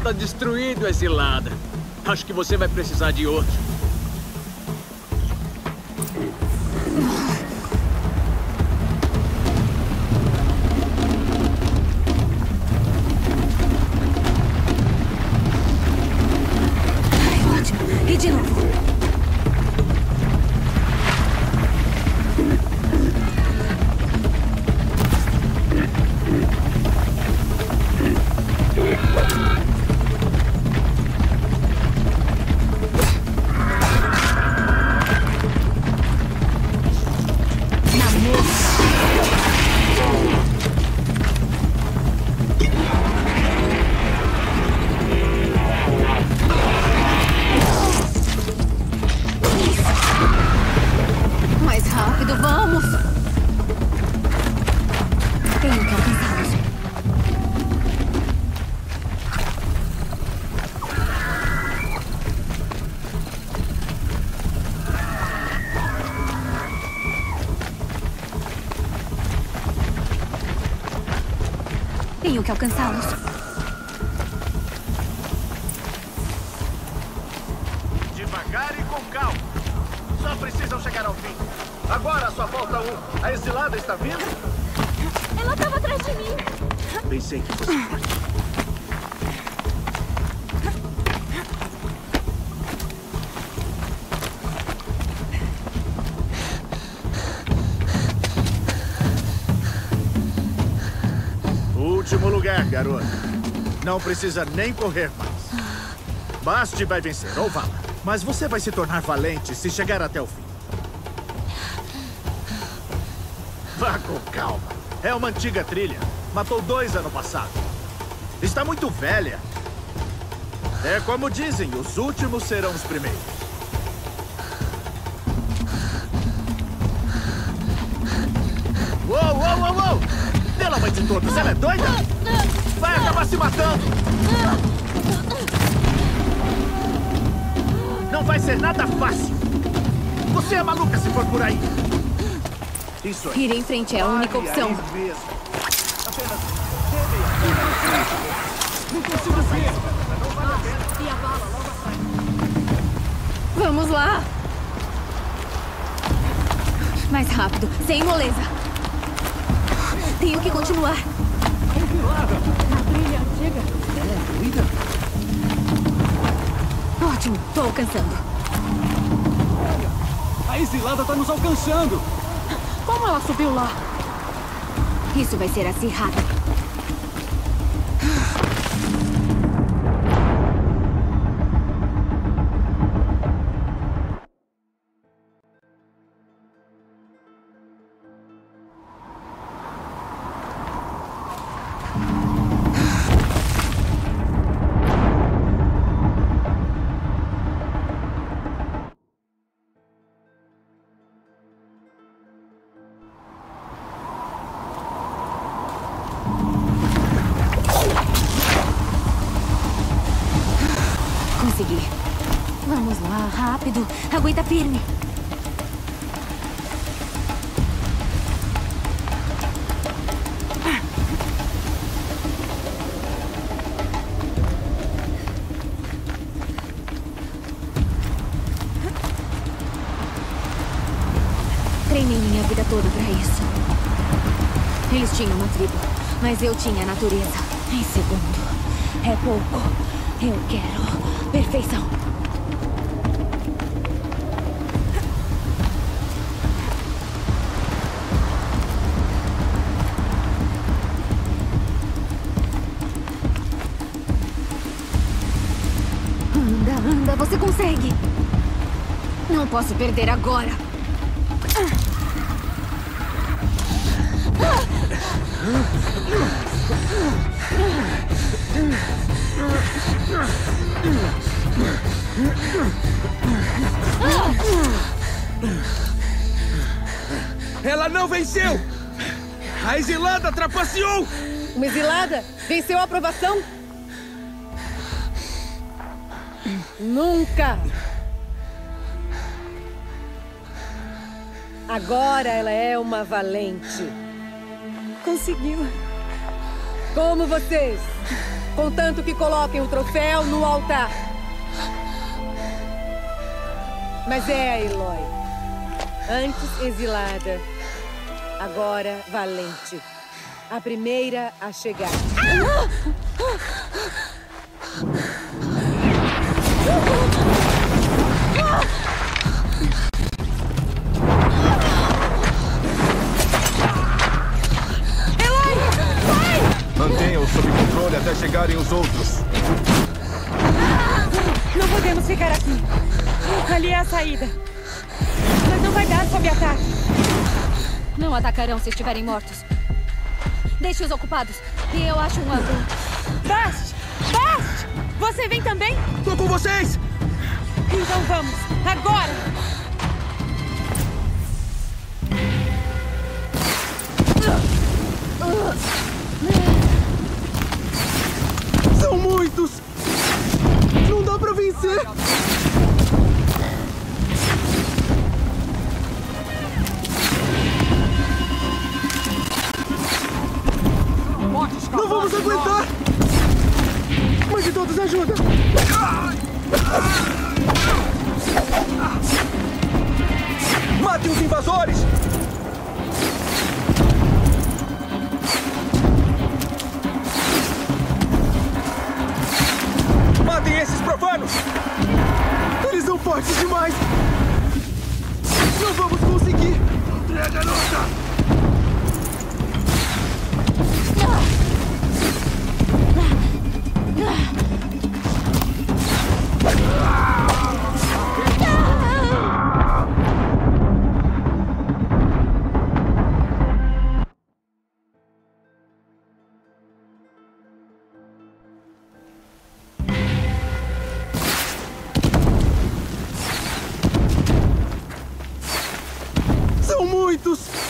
Speaker 1: tá destruído, exilada. Acho que você vai precisar de outro.
Speaker 5: Tenho que alcançá-los.
Speaker 7: Último lugar, garoto. Não precisa nem correr mais. Basti vai vencer, ou Vala. Mas você vai se tornar valente se chegar até o fim. Vá com calma. É uma antiga trilha. Matou dois ano passado. Está muito velha. É como dizem, os últimos serão os primeiros. Uou, uou, uou, uou! Mãe de todos, ela é doida? Vai acabar se matando! Não vai ser nada fácil! Você é maluca se for por aí!
Speaker 15: Isso aí.
Speaker 1: Ir em frente é a única opção.
Speaker 15: Apenas
Speaker 23: Não consigo ver.
Speaker 1: E a bala logo atrás. Vamos lá! Mais rápido, sem moleza. Tenho que continuar. Na trilha antiga.
Speaker 23: Ela é doida?
Speaker 1: Ótimo, tô alcançando.
Speaker 23: A exilada tá nos alcançando.
Speaker 1: Como ela subiu lá? Isso vai ser acirrado. Eu tinha a natureza. Em segundo. É pouco. Eu quero perfeição. Anda, anda, você consegue. Não posso perder agora.
Speaker 9: Ela não venceu! A exilada trapaceou!
Speaker 12: Uma exilada venceu a aprovação? Nunca! Agora ela é uma valente.
Speaker 20: Conseguiu.
Speaker 12: Como vocês. Contanto que coloquem o troféu no altar. Mas é a Eloy. Antes exilada, agora valente. A primeira a chegar.
Speaker 7: Mantenham-o controle até chegarem os outros.
Speaker 20: Não podemos ficar aqui. Ali é a saída. Mas não vai dar sob ataque.
Speaker 1: Não atacarão se estiverem mortos. Deixe-os ocupados. E eu acho um ângulo.
Speaker 20: Bast! Bast! Você vem também?
Speaker 9: Tô com vocês!
Speaker 20: Então vamos. Agora!
Speaker 23: São muitos! Não dá pra vencer! Não vamos aguentar! Mas de todos ajuda!
Speaker 9: Matem os invasores! Matem esses profanos!
Speaker 23: Eles são fortes demais! Não vamos conseguir!
Speaker 3: Entrega, garota!
Speaker 23: São muitos!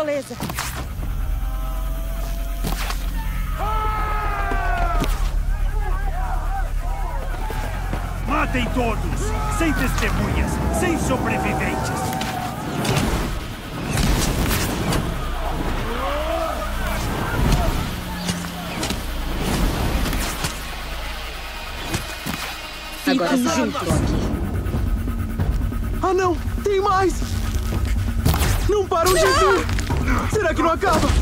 Speaker 20: tirolesa.
Speaker 3: Matem todos! Sem testemunhas, sem sobreviventes!
Speaker 13: Agora junto
Speaker 20: aqui.
Speaker 23: Ah, não! Tem mais! Não parou [LAUGHS] de que não acaba!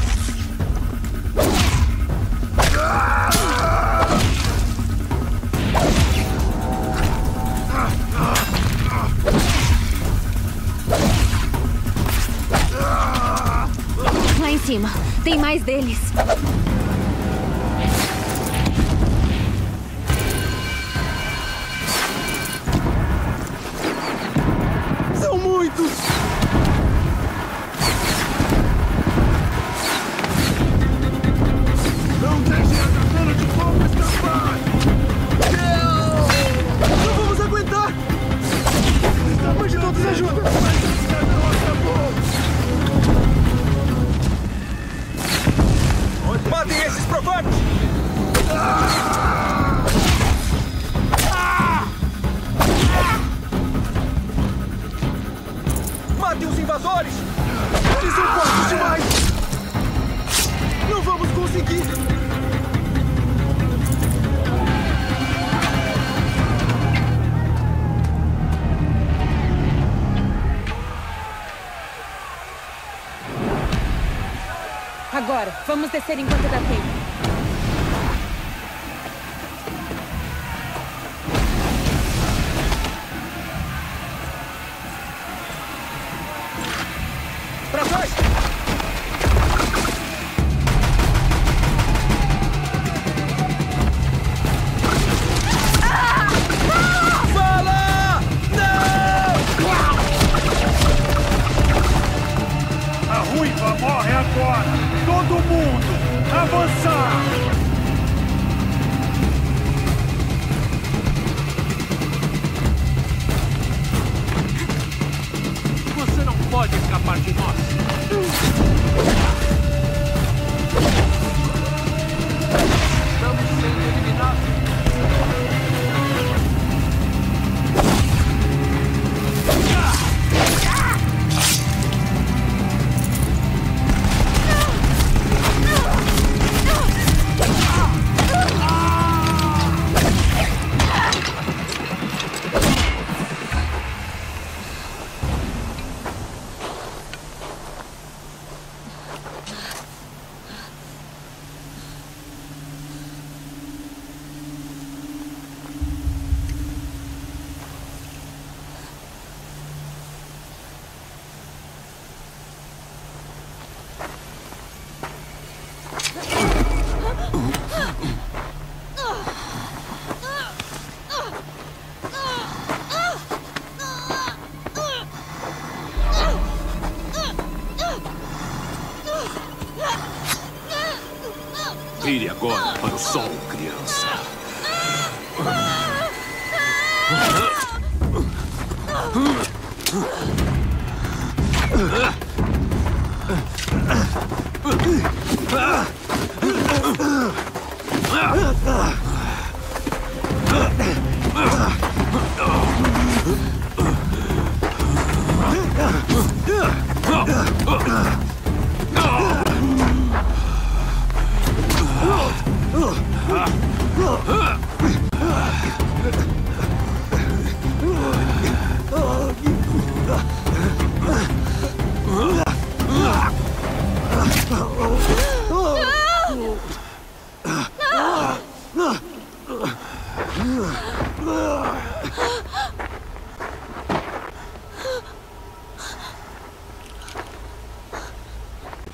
Speaker 22: Huh!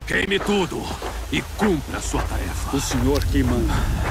Speaker 22: Queime tudo e cumpra sua tarefa.
Speaker 9: O senhor que manda.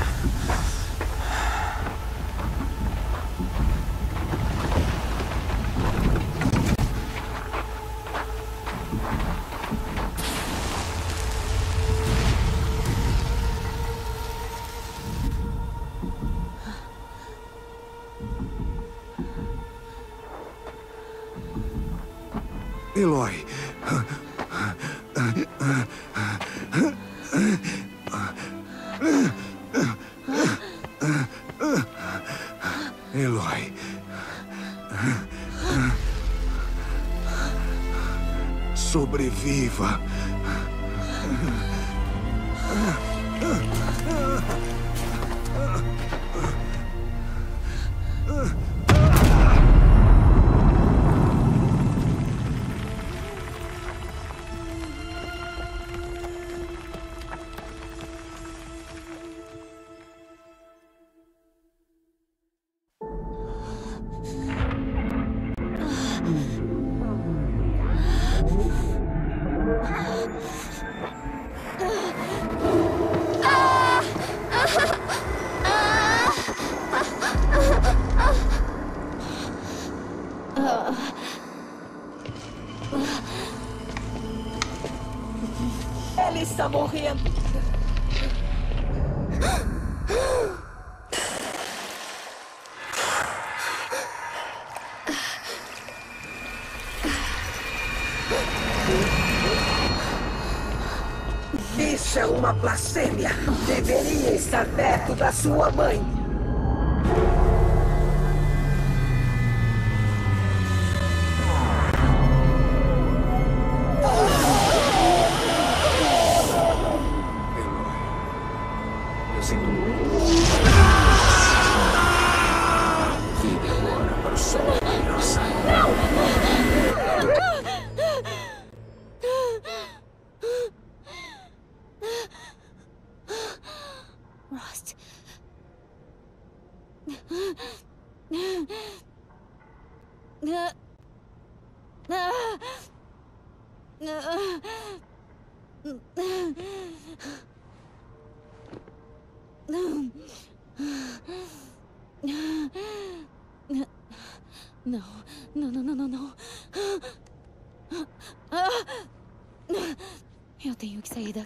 Speaker 8: Da sua mãe.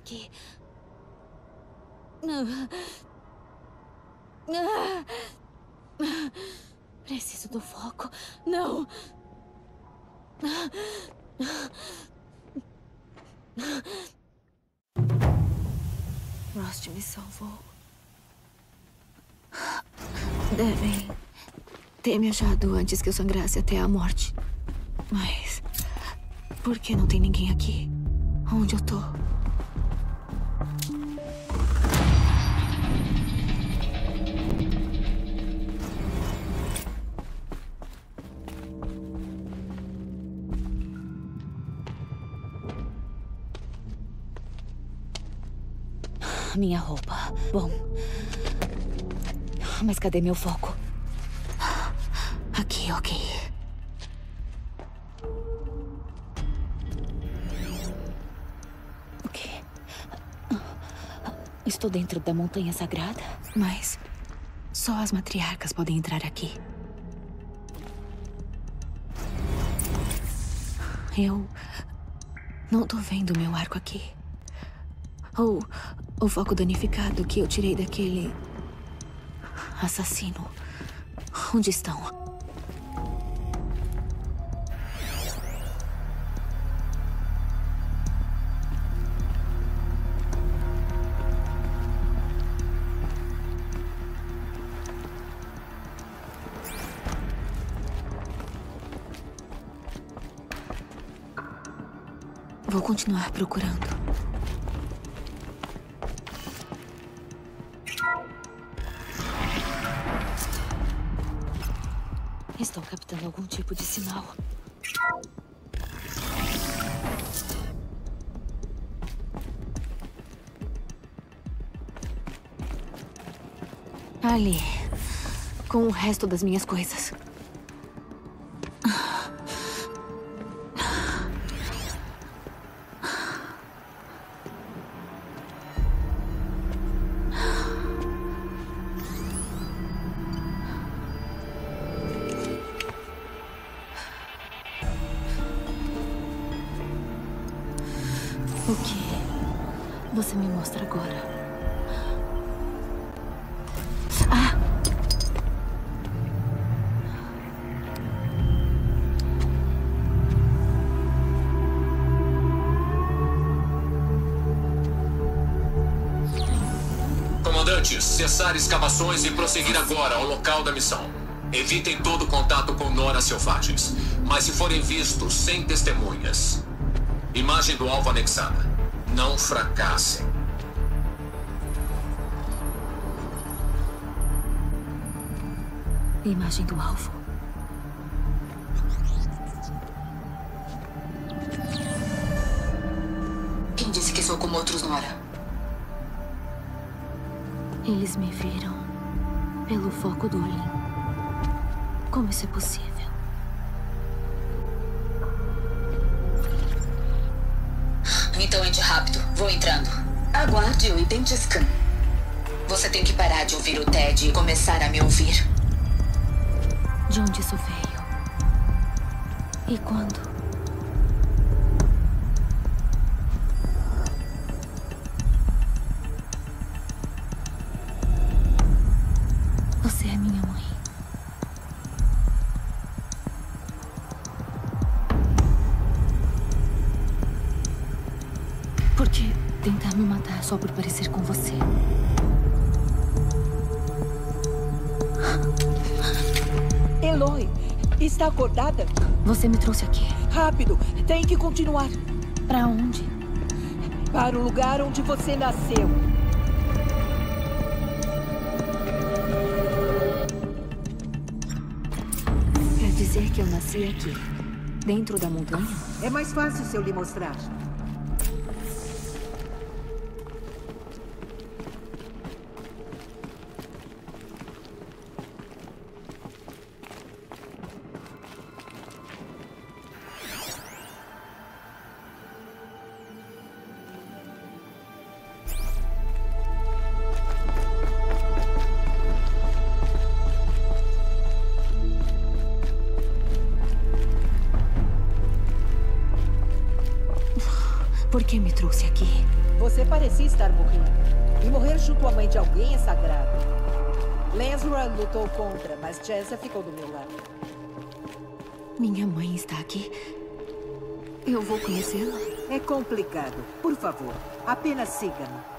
Speaker 1: Daqui. Preciso do foco. Não! Rost me salvou. Devem ter me achado antes que eu sangrasse até a morte. Mas. Por que não tem ninguém aqui? Onde eu tô? Minha roupa. Bom. Mas cadê meu foco? Aqui, ok. O quê? Estou dentro da montanha sagrada, mas só as matriarcas podem entrar aqui. Eu não tô vendo meu arco aqui. Ou o foco danificado que eu tirei daquele. assassino. Onde estão? Vou continuar procurando. Estão captando algum tipo de sinal. Ali. Com o resto das minhas coisas.
Speaker 24: Escavações e prosseguir agora ao local da missão. Evitem todo contato com noras selvagens, mas se forem vistos sem testemunhas. Imagem do alvo anexada. Não fracassem.
Speaker 1: Imagem do alvo.
Speaker 4: Continuar.
Speaker 1: Para onde?
Speaker 4: Para o lugar onde você nasceu.
Speaker 1: Quer dizer que eu nasci aqui, dentro da montanha?
Speaker 4: É mais fácil se eu lhe mostrar. Contra, mas Jessa ficou do meu lado.
Speaker 1: Minha mãe está aqui. Eu vou conhecê-la?
Speaker 4: É complicado. Por favor, apenas siga-me.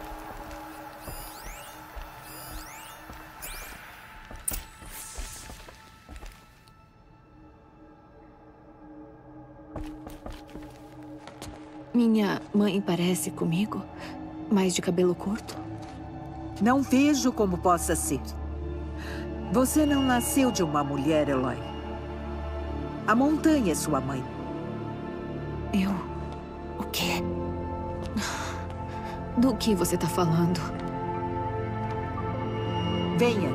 Speaker 1: Minha mãe parece comigo, mas de cabelo curto.
Speaker 4: Não vejo como possa ser. Você não nasceu de uma mulher, Eloy. A montanha é sua mãe.
Speaker 1: Eu. O quê? Do que você está falando?
Speaker 4: Venha.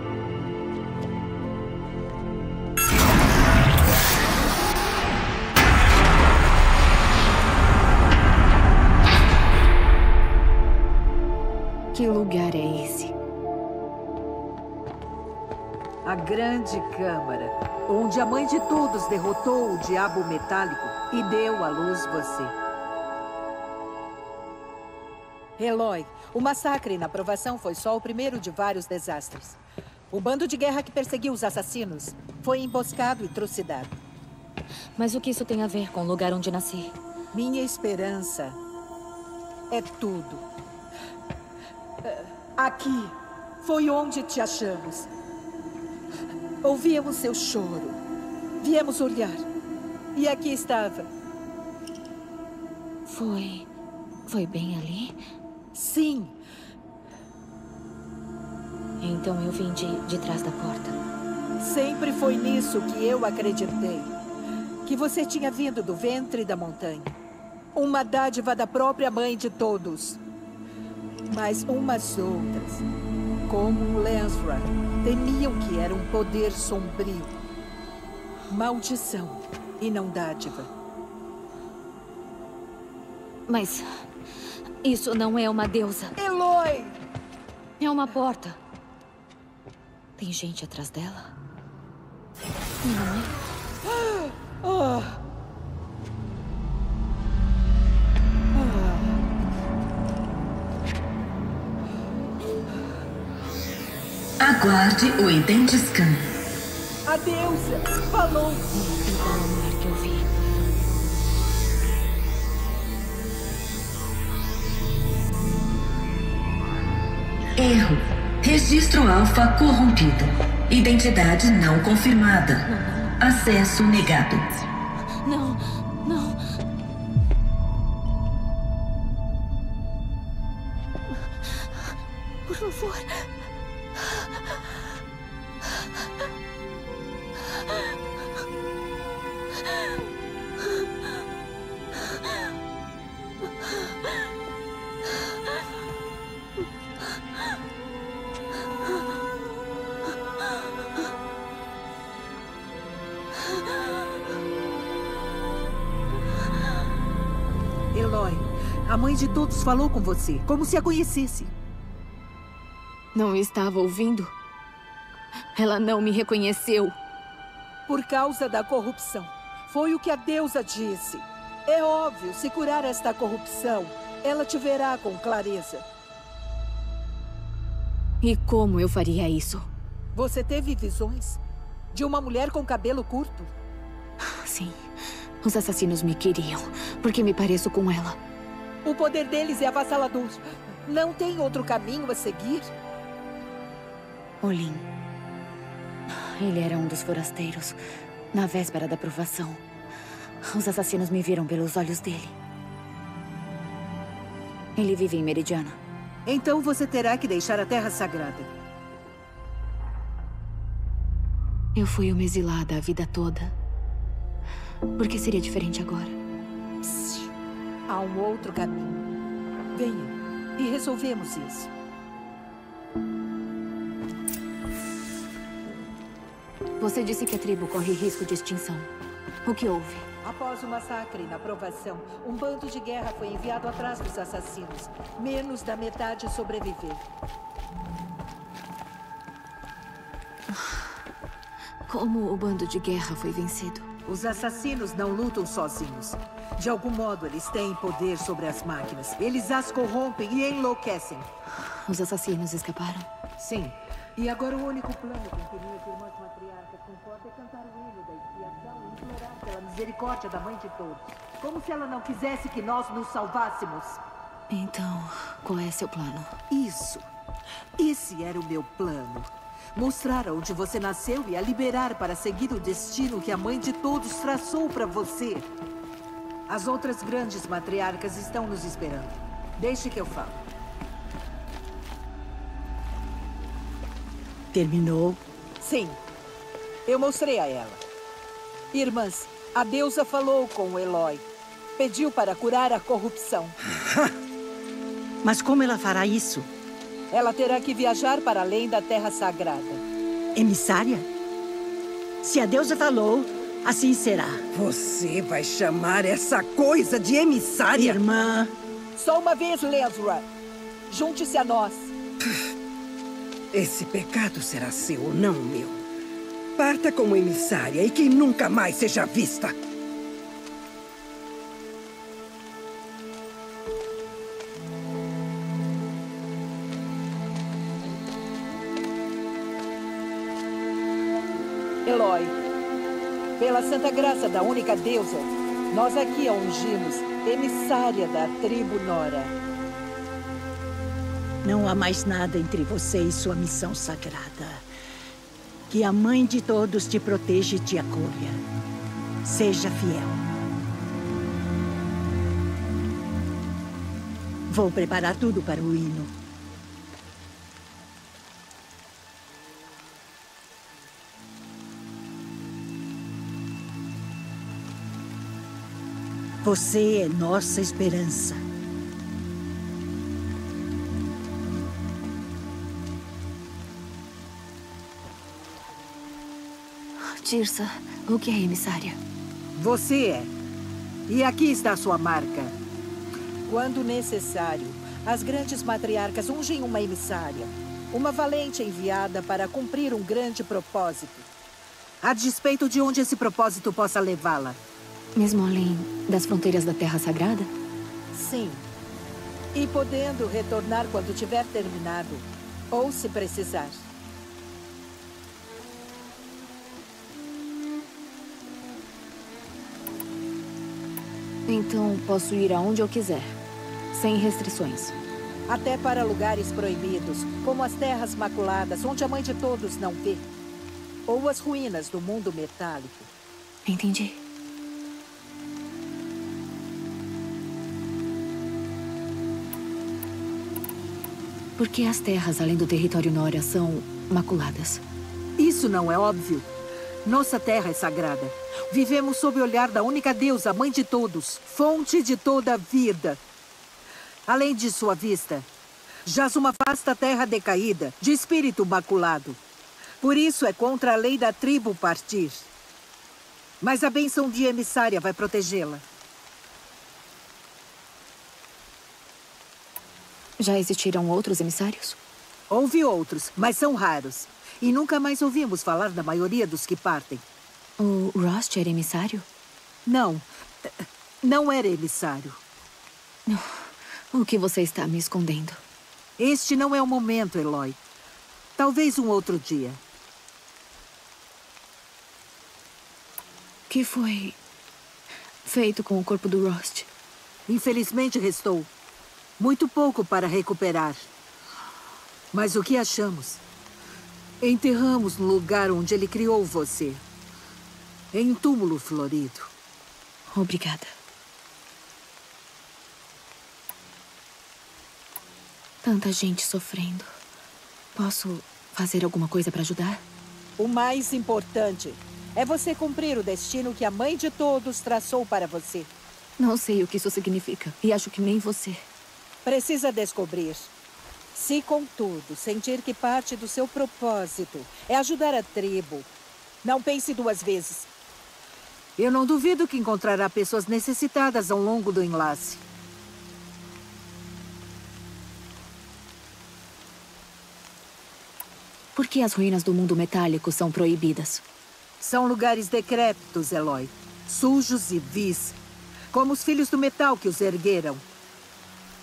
Speaker 1: Que lugar é esse?
Speaker 4: A Grande Câmara, onde a mãe de todos derrotou o diabo metálico e deu à luz você. Eloy, o massacre na aprovação foi só o primeiro de vários desastres. O bando de guerra que perseguiu os assassinos foi emboscado e trucidado.
Speaker 1: Mas o que isso tem a ver com o lugar onde nasci?
Speaker 4: Minha esperança é tudo. Aqui foi onde te achamos. Ouvíamos seu choro. Viemos olhar. E aqui estava.
Speaker 1: Foi. Foi bem ali?
Speaker 4: Sim.
Speaker 1: Então eu vim de, de trás da porta.
Speaker 4: Sempre foi nisso que eu acreditei. Que você tinha vindo do ventre da montanha. Uma dádiva da própria mãe de todos. Mas umas outras, como Lansra, temiam que era um poder sombrio. Maldição e não dádiva.
Speaker 1: Mas isso não é uma deusa.
Speaker 4: Eloy!
Speaker 1: É uma porta. Tem gente atrás dela? Não é?
Speaker 4: Ah!
Speaker 25: Aguarde o Identiscan.
Speaker 4: A deusa falou.
Speaker 1: Mulher que eu vi.
Speaker 25: Erro. Registro alfa corrompido. Identidade não confirmada. Acesso negado.
Speaker 1: Não, não.
Speaker 4: Você, como se a conhecesse.
Speaker 1: Não estava ouvindo? Ela não me reconheceu.
Speaker 4: Por causa da corrupção. Foi o que a deusa disse. É óbvio, se curar esta corrupção, ela te verá com clareza.
Speaker 1: E como eu faria isso?
Speaker 4: Você teve visões? De uma mulher com cabelo curto?
Speaker 1: Sim. Os assassinos me queriam, porque me pareço com ela.
Speaker 4: O poder deles é avassalador. Não tem outro caminho a seguir?
Speaker 1: Olin. Ele era um dos forasteiros, na véspera da provação. Os assassinos me viram pelos olhos dele. Ele vive em Meridiana.
Speaker 4: Então você terá que deixar a Terra Sagrada.
Speaker 1: Eu fui uma exilada a vida toda. Por que seria diferente agora?
Speaker 4: Há um outro caminho. Venha e resolvemos isso.
Speaker 1: Você disse que a tribo corre risco de extinção. O que houve?
Speaker 4: Após o massacre na provação, um bando de guerra foi enviado atrás dos assassinos. Menos da metade sobreviveu.
Speaker 1: Como o bando de guerra foi vencido?
Speaker 4: Os assassinos não lutam sozinhos. De algum modo, eles têm poder sobre as máquinas. Eles as corrompem e enlouquecem.
Speaker 1: Os assassinos escaparam?
Speaker 4: Sim. E agora o único plano que minhas irmãs matriarcas concordam é cantar o hino da expiação e implorar pela misericórdia da mãe de todos. Como se ela não quisesse que nós nos salvássemos.
Speaker 1: Então, qual é seu plano?
Speaker 4: Isso. Esse era o meu plano. Mostrar onde você nasceu e a liberar para seguir o destino que a mãe de todos traçou para você. As outras grandes matriarcas estão nos esperando. Deixe que eu falo.
Speaker 8: Terminou?
Speaker 4: Sim. Eu mostrei a ela. Irmãs, a deusa falou com o Eloy. Pediu para curar a corrupção. [LAUGHS]
Speaker 8: Mas como ela fará isso?
Speaker 4: Ela terá que viajar para além da Terra Sagrada.
Speaker 8: Emissária? Se a deusa falou, assim será.
Speaker 12: Você vai chamar essa coisa de emissária?
Speaker 8: Irmã.
Speaker 4: Só uma vez, Lezra. Junte-se a nós. [SIGHS]
Speaker 12: Esse pecado será seu, não meu. Parta como emissária e que nunca mais seja vista.
Speaker 4: Pela santa graça da única deusa, nós aqui a ungimos, emissária da tribo Nora.
Speaker 8: Não há mais nada entre você e sua missão sagrada. Que a mãe de todos te proteja e te acolha. Seja fiel. Vou preparar tudo para o hino. Você é nossa esperança.
Speaker 1: Tirsa, o que é emissária?
Speaker 4: Você é. E aqui está sua marca. Quando necessário, as grandes matriarcas ungem uma emissária. Uma valente enviada para cumprir um grande propósito. A despeito de onde esse propósito possa levá-la.
Speaker 1: Mesmo além das fronteiras da Terra Sagrada?
Speaker 4: Sim. E podendo retornar quando tiver terminado. Ou se precisar.
Speaker 1: Então posso ir aonde eu quiser, sem restrições.
Speaker 4: Até para lugares proibidos, como as terras maculadas, onde a mãe de todos não vê. Ou as ruínas do mundo metálico.
Speaker 1: Entendi. Por que as terras além do território Nora são maculadas?
Speaker 4: Isso não é óbvio. Nossa terra é sagrada. Vivemos sob o olhar da única deusa, mãe de todos, fonte de toda a vida. Além de sua vista, jaz uma vasta terra decaída, de espírito maculado. Por isso é contra a lei da tribo partir. Mas a bênção de emissária vai protegê-la.
Speaker 1: Já existiram outros emissários?
Speaker 4: Houve outros, mas são raros. E nunca mais ouvimos falar da maioria dos que partem.
Speaker 1: O Rost era emissário?
Speaker 4: Não. Não era emissário.
Speaker 1: O que você está me escondendo?
Speaker 4: Este não é o momento, Eloy. Talvez um outro dia.
Speaker 1: O que foi feito com o corpo do Rost?
Speaker 4: Infelizmente restou muito pouco para recuperar. Mas o que achamos? Enterramos no lugar onde ele criou você. Em um túmulo florido.
Speaker 1: Obrigada. Tanta gente sofrendo. Posso fazer alguma coisa para ajudar?
Speaker 4: O mais importante é você cumprir o destino que a mãe de todos traçou para você.
Speaker 1: Não sei o que isso significa. E acho que nem você.
Speaker 4: Precisa descobrir. Se, contudo, sentir que parte do seu propósito é ajudar a tribo, não pense duas vezes. Eu não duvido que encontrará pessoas necessitadas ao longo do enlace.
Speaker 1: Por que as ruínas do mundo metálico são proibidas?
Speaker 4: São lugares decrépitos, Eloy. Sujos e vis. Como os filhos do metal que os ergueram.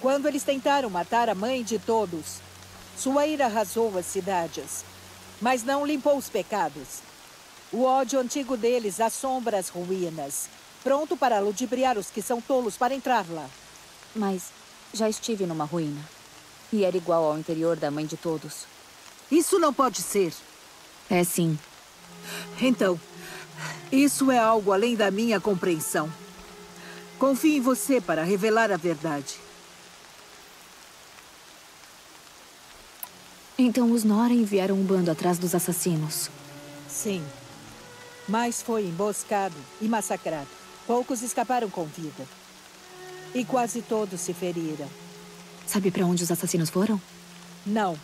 Speaker 4: Quando eles tentaram matar a mãe de todos, sua ira arrasou as cidades, mas não limpou os pecados. O ódio antigo deles assombra as ruínas, pronto para ludibriar os que são tolos para entrar lá.
Speaker 1: Mas já estive numa ruína. E era igual ao interior da mãe de todos.
Speaker 4: Isso não pode ser.
Speaker 1: É sim.
Speaker 4: Então, isso é algo além da minha compreensão. Confio em você para revelar a verdade.
Speaker 1: Então os Nora enviaram um bando atrás dos assassinos.
Speaker 4: Sim. Mas foi emboscado e massacrado. Poucos escaparam com vida. E quase todos se feriram.
Speaker 1: Sabe para onde os assassinos foram?
Speaker 4: Não.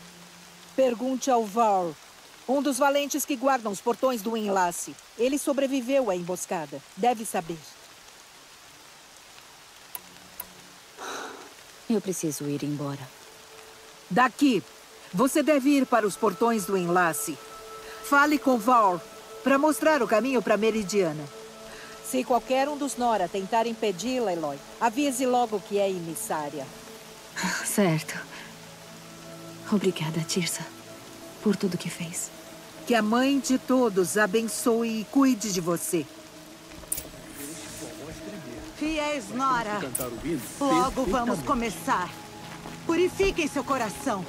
Speaker 4: Pergunte ao Val, um dos valentes que guardam os portões do enlace. Ele sobreviveu à emboscada. Deve saber.
Speaker 1: Eu preciso ir embora.
Speaker 4: Daqui. Você deve ir para os portões do enlace. Fale com Val para mostrar o caminho para Meridiana. Se qualquer um dos Nora tentar impedi-la, Eloy, avise logo que é emissária. [LAUGHS]
Speaker 1: Certo. Obrigada, Tirsa, por tudo que fez.
Speaker 4: Que a mãe de todos abençoe e cuide de você.
Speaker 10: Fiéis Nora, logo vamos começar. Purifiquem seu coração.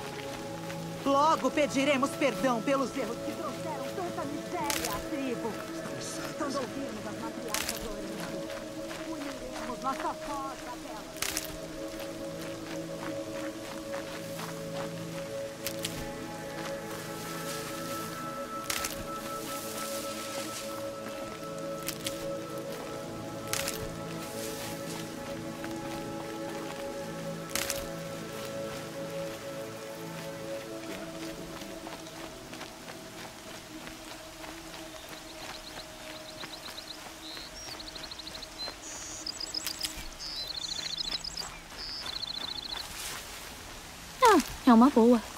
Speaker 10: Logo pediremos perdão pelos erros que trouxeram tanta miséria à tribo. Quando ouvirmos as matriarcas orando, uniremos nossa voz
Speaker 1: É uma boa.